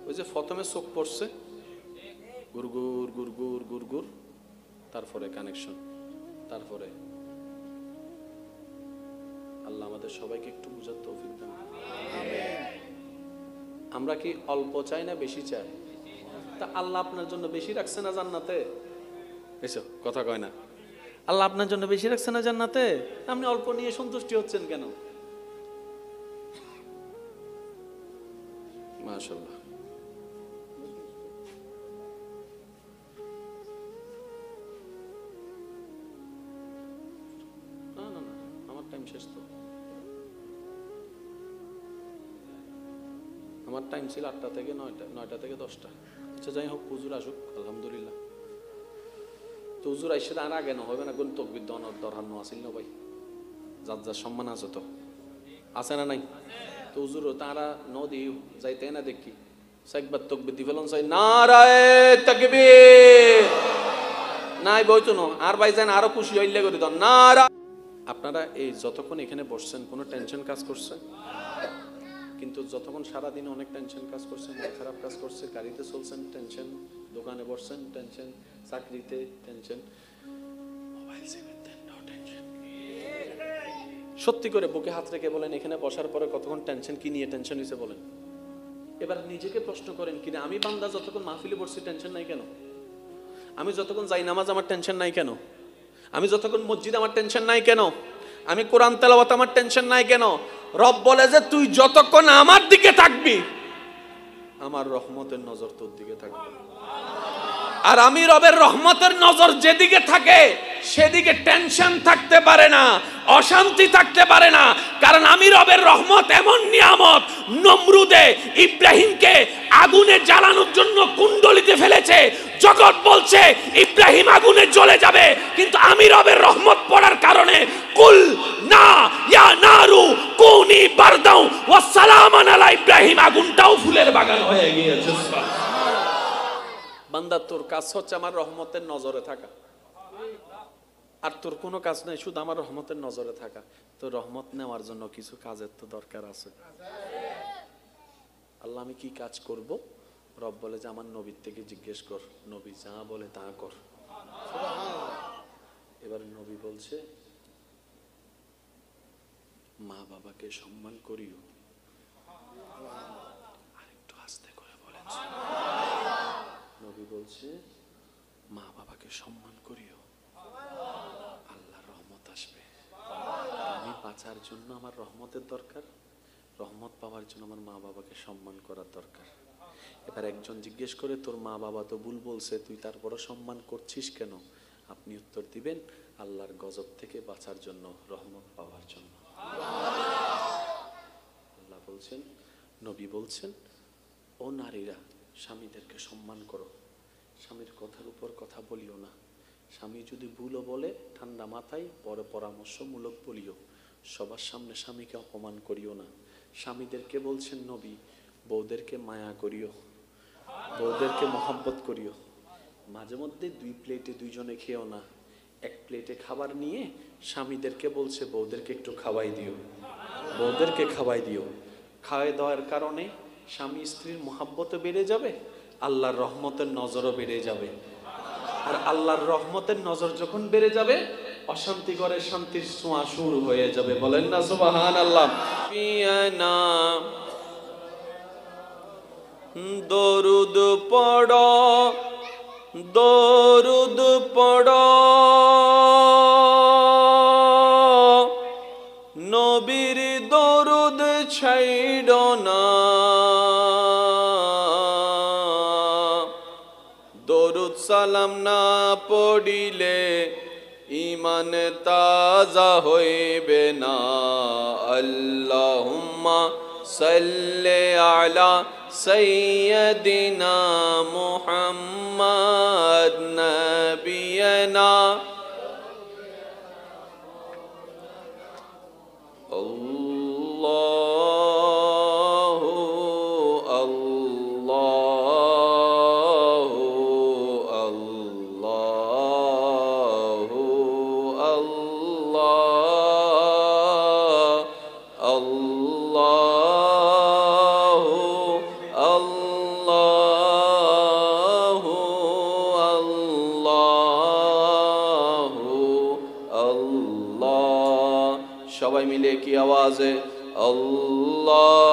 Speaker 1: ওই যে প্রথমে চোখ পড়ছে গুরগুর গুরগুর গুরগুর তারপরে কানেকশন তারপরে আল্লাহ আমাদের সবাইকে একটু বুঝার তৌফিক দেন আমরা কি অল্প চাই না বেশি চাই? তা আল্লাহ আপনার জন্য বেশি রাখছে না জান্নাতে? এসো কথা কয় না। আল্লাহ আপনার জন্য বেশি রাখছে না জান্নাতে? আপনি অল্প নিয়ে সন্তুষ্টি হচ্ছেন কেন? মাশাল্লাহ টাইম ছিল আটটা থেকে নয়টা নয়টা থেকে দশটা। আচ্ছা যাই হোক হুজুর আসুক, আলহামদুলিল্লাহ। তো হুজুর আইসে আর আগে না, হবে না কোন তকবির দনর দরহান্ন আসিল না ভাই? যার যার সম্মান আছে তো। আছে না নাই? তো হুজুর, তারা নদী যাইতে না দেখি। একবার তকবির দি ফেলন, চাই, নারায় নাই, বইতো না। আর ভাই যান আরও খুশি হইলে করে দাও নারা আপনারা এই যতক্ষণ এখানে বসছেন, কোনো টেনশন কাজ করছে? কিন্তু যতক্ষণ সারাদিন অনেক টেনশন কাজ করছেন মন খারাপ কাজ করছে, গাড়িতে চলছেন টেনশন দোকানে বসছেন টেনশন চাকরিতে টেনশন সত্যি করে বুকে হাত রেখে বলেন, এখানে বসার পরে কতক্ষণ টেনশন কি নিয়ে টেনশন হয়েছে বলেন। এবার নিজেকে প্রশ্ন করেন কিনা, আমি বান্দা যতক্ষণ মাহফিলে বসছি টেনশন নাই কেন? আমি যতক্ষণ যাই নামাজ, আমার টেনশন নাই কেন? আমি যতক্ষণ মসজিদ, আমার টেনশন নাই কেন? আমি কোরআন তেলাওয়াত, আমার টেনশন নাই কেন? রব বলে যে, তুই যতক্ষণ আমার দিকে থাকবি, আমার রহমতের নজর তোর দিকে থাকবে। আর আমি রবের রহমতের নজর যেদিকে থাকে সেদিকে টেনশন থাকতে পারে না, অশান্তি থাকতে পারে না, কারণ আমি রবের রহমত, এমন নিয়ামত নমরুদে, ইব্রাহিমকে আগুনে জ্বালানোর জন্য কুণ্ডলিতে ফেলেছে। জগৎ বলছে, ইব্রাহিম আগুনে জ্বলে যাবে। কিন্তু আমি রবের রহমত পড়ার কারণে কুল না, ইয়া নারু, কুনি বারদাও ওয়া সালামান আলা ইব্রাহিম আগুনটাও ফুলের বাগান হয়ে গিয়েছে। বান্দা, তোর কাজ হচ্ছে আমার রহমতের নজরে থাকা। আর তোর কোনো কাজ নাই, শুধু আমার রহমতের নজরে থাকা। তো রহমত নেওয়ার জন্য কিছু কাজের তো দরকার আছে। আল্লাহ, আমি কি কাজ করব? রব বলে, যে আমার নবীর থেকে জিজ্ঞেস কর। নবী যা বলে তা কর। এবার নবী বলছে, মা বাবাকে সম্মান করিও। আরেকটু আস্তে করে বলেন। নবী বলছে, মা বাবাকে সম্মান করিও আল্লাহর রহমত আসবে আমি বাঁচার জন্য আমার রহমতের দরকার, রহমত পাওয়ার জন্য আমার মা বাবাকে সম্মান করার দরকার। এবার একজন জিজ্ঞেস করে, তোর মা বাবা তো ভুল বলছে, তুই তারপরও সম্মান করছিস কেন? আপনি উত্তর দিবেন, আল্লাহর গজব থেকে বাঁচার জন্য, রহমত পাওয়ার জন্য। আল্লাহ বলছেন, নবী বলছেন, ও নারীরা, স্বামীদেরকে সম্মান করো। স্বামীর কথার উপর কথা বলিও না। স্বামী যদি ভুলও বলে, ঠান্ডা মাথায় পরে পরামর্শমূলক বলিও। সবার সামনে স্বামীকে অপমান করিও না। স্বামীদেরকে বলছেন, নবী, বউদেরকে মায়া করিও, বউদেরকে মহাব্বত করিও। মাঝে মধ্যে দুই প্লেটে দুইজনে খেও না। এক প্লেটে খাবার নিয়ে স্বামীদেরকে বলছে, বউদেরকে একটু খাওয়াই দিও, বউদেরকে খাওয়াই দিও। খাওয়াই দেওয়ার কারণে স্বামী স্ত্রীর মহাব্বতও বেড়ে যাবে, আল্লাহর রহমতের নজরও বেড়ে যাবে। আর আল্লাহর রহমতের নজর যখন বেড়ে যাবে অশান্তি করে, শান্তির ছোঁয়া শুরু হয়ে যাবে। বলেন না সুবাহান আল্লাহ দরুদ পড় দরুদ পড়। নবীর দরুদ ছাইড না। দরুদ সালাম না পড়িলে ইমান তাজা হইবে না আল্লাহুম্মা সাল্লি আলা সাইয়্যিদিনা মুহাম্মদ নবিয়না
Speaker 3: मिले की आवाज़ अल्लाह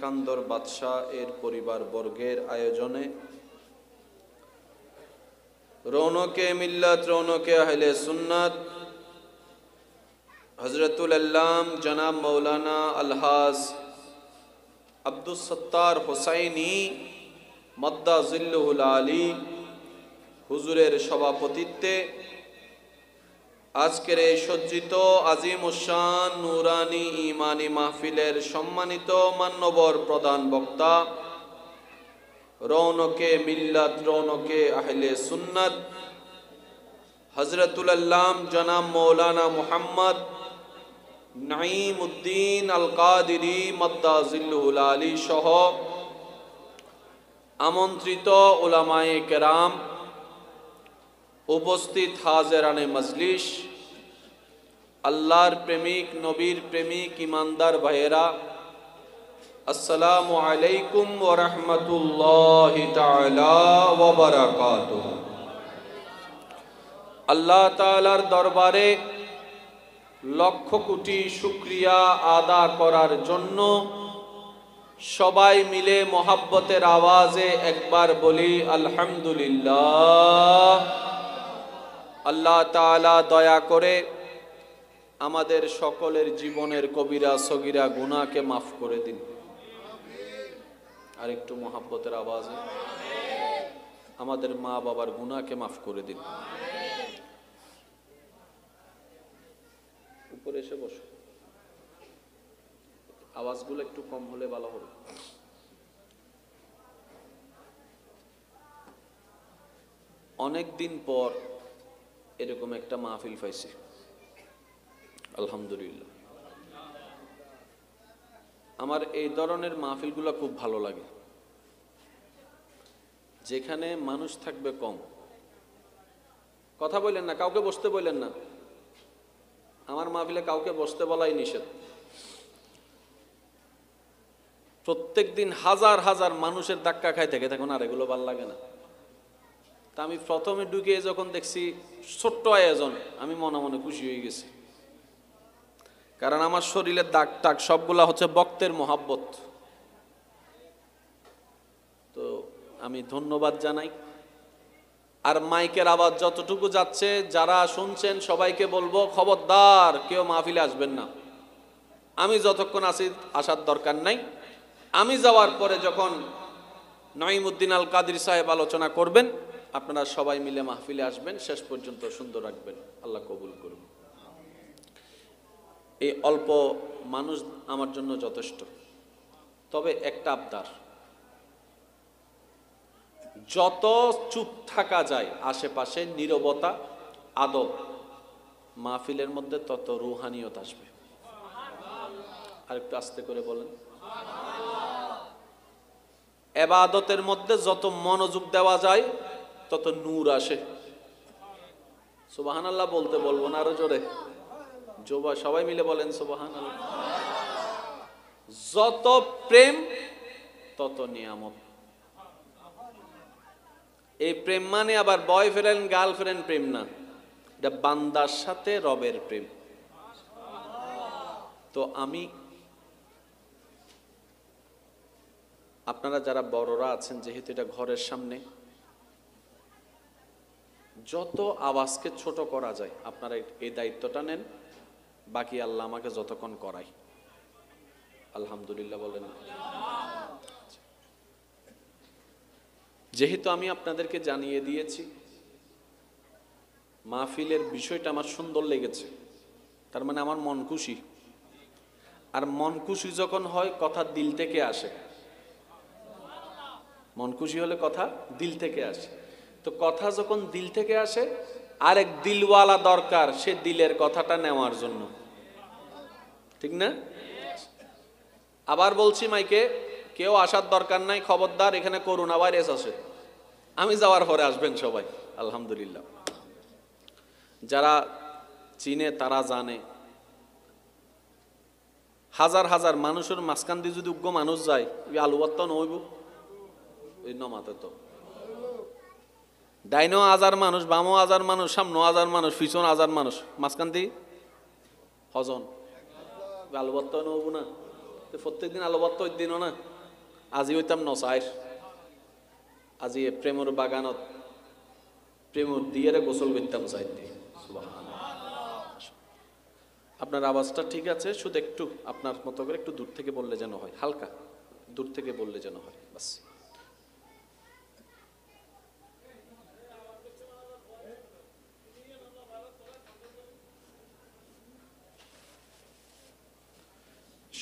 Speaker 3: শেখান্দর বাদশাহ এর পরিবার বর্গের আয়োজনে। রৌনকে মিল্লাত, রৌনকে আহলে সুন্নাত। হজরতুল আল্লাম জনাব মৌলানা আলহাজ আব্দুল সত্তার হোসাইনি মদ্দা জিল্লুহুল আলী, হুজুরের সভাপতিত্বে আজকের এই সজ্জিত আজিম উসান নুরানি ইমানি মাহফিলের সম্মানিত মান্যবর প্রধান বক্তা, রৌনকে মিল্লাত, রৌনকে আহলে সুন্নাত হজরতুল আল্লাম মৌলানা মুহাম্মদ নাইম উদ্দিন আল কাদিরি মদ্দা জিল্লুহুল আলী সহ আমন্ত্রিত ওলামায়ে কেরাম উপস্থিত হাজেরানে মজলিস আল্লাহর প্রেমিক, নবীর প্রেমিক, ইমানদার ভাইয়েরা, আসসালামু আলাইকুম ওয়া রাহমাতুল্লাহি তাআলা ওয়া আল্লাহ তাআলার দরবারে লক্ষ কোটি শুক্রিয়া আদা করার জন্য সবাই মিলে মোহাব্বতের আওয়াজে একবার বলি, আলহামদুলিল্লাহ। আল্লাহ তাআলা দয়া করে আমাদের সকলের জীবনের কবিরা, সগিরা গুনাহকে মাফ করে দিন। আর একটু মোহাব্বতের আওয়াজে। আমাদের মা বাবার গুনাহকে মাফ করে দিন। উপরে এসে বসো। আওয়াজগুলো একটু কম হলে ভালো হবে। অনেক দিন পর এরকম একটা মাহফিল পাইছি। আলহামদুলিল্লাহ। আমার এই ধরনের মাহফিলগুলো খুব ভালো লাগে। যেখানে মানুষ থাকবে কম। কথা বললেন না, কাউকে বসতে বললেন না। আমার মাহফিলে কাউকে বসতে বলাই নিষেধ। প্রত্যেক দিন হাজার হাজার মানুষের ধাক্কা খাই থেকে তখন আর এগুলো ভালো লাগে না। তা আমি প্রথমে ঢুকে যখন দেখছি ছোট্ট আয়োজন, আমি মনে মনে খুশি হয়ে গেছি। কারণ আমার শরীরের দাগ টাক সবগুলা হচ্ছে বক্তের মহাব্বত। তো আমি ধন্যবাদ জানাই। আর মাইকের আওয়াজ যতটুকু যাচ্ছে, যারা শুনছেন সবাইকে বলব, খবরদার, কেউ মাহফিলে আসবেন না। আমি যতক্ষণ আসি আসার দরকার নাই। আমি যাওয়ার পরে যখন নঈমুদ্দিন আল কাদির সাহেব আলোচনা করবেন, আপনারা সবাই মিলে মাহফিলে আসবেন, শেষ পর্যন্ত সুন্দর রাখবেন। আল্লাহ কবুল করুন এই অল্প মানুষ আমার জন্য যথেষ্ট। তবে একটা আবদার। যত চুপ থাকা যায়, আশেপাশে নীরবতা, আদব, মাহফিলের মধ্যে তত রুহানিয়ত আসবে। আর একটু আস্তে করে বলেন। এবাদতের মধ্যে যত মনোযোগ দেওয়া যায়, তত নূর আসে। সুবাহান আল্লাহ বলতে বলব না আরও জোরে। জোবা সবাই মিলে বলেন সুবাহান যত প্রেম, তত নিয়ামত। এই প্রেম মানে আবার বয়ফ্রেন্ড গার্লফ্রেন্ড প্রেম না। এটা বান্দার সাথে রবের প্রেম। তো আমি, আপনারা যারা বড়রা আছেন, যেহেতু এটা ঘরের সামনে, যত আওয়াজকে ছোট করা যায়, আপনারা এই দায়িত্বটা নেন। বাকি আল্লাহ আমাকে যতক্ষণ করাই আলহামদুলিল্লাহ বলেন। যেহেতু আমি আপনাদেরকে জানিয়ে দিয়েছি, মাহফিলের বিষয়টা আমার সুন্দর লেগেছে, তার মানে আমার মন খুশি। আর মন খুশি যখন হয়, কথা দিল থেকে আসে। মন খুশি হলে কথা দিল থেকে আসে। তো কথা যখন দিল থেকে আসে, আরেক দিলওয়ালা দরকার সে দিলের কথাটা নেওয়ার জন্য। ঠিক না? আবার বলছি, মাইকে, কেউ আসার দরকার নাই, খবরদার, এখানে করোনা ভাইরাস আছে। আমি যাওয়ার পরে আসবেন সবাই, আলহামদুলিল্লাহ। যারা চিনে, তারা জানে। হাজার হাজার মানুষের মাঝখান দিয়ে যদি উগ্র মানুষ যায়, ওই আলু ভর্তা নইব। ওই নমাতে তো। ডাইনো হাজার মানুষ, বামো হাজার মানুষ, সামনো হাজার মানুষ, পিছন হাজার মানুষ, মাঝখান দিয়ে? হজন। আলু নব না। প্রত্যেক দিন আলু ওই দিনও না। আজি হইতাম নসাইর আজি প্রেমর বাগানত প্রেমর দিয়ে গোসল করতাম সাইড দিয়ে আপনার আওয়াজটা ঠিক আছে শুধু একটু আপনার মতো করে একটু দূর থেকে বললে যেন হয়। হালকা, দূর থেকে বললে যেন হয়। বাস।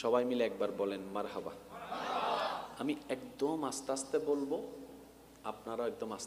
Speaker 3: সবাই মিলে একবার বলেন মারহাবা। আমি একদম আস্তে আস্তে বলব আপনারা একদম আস্তে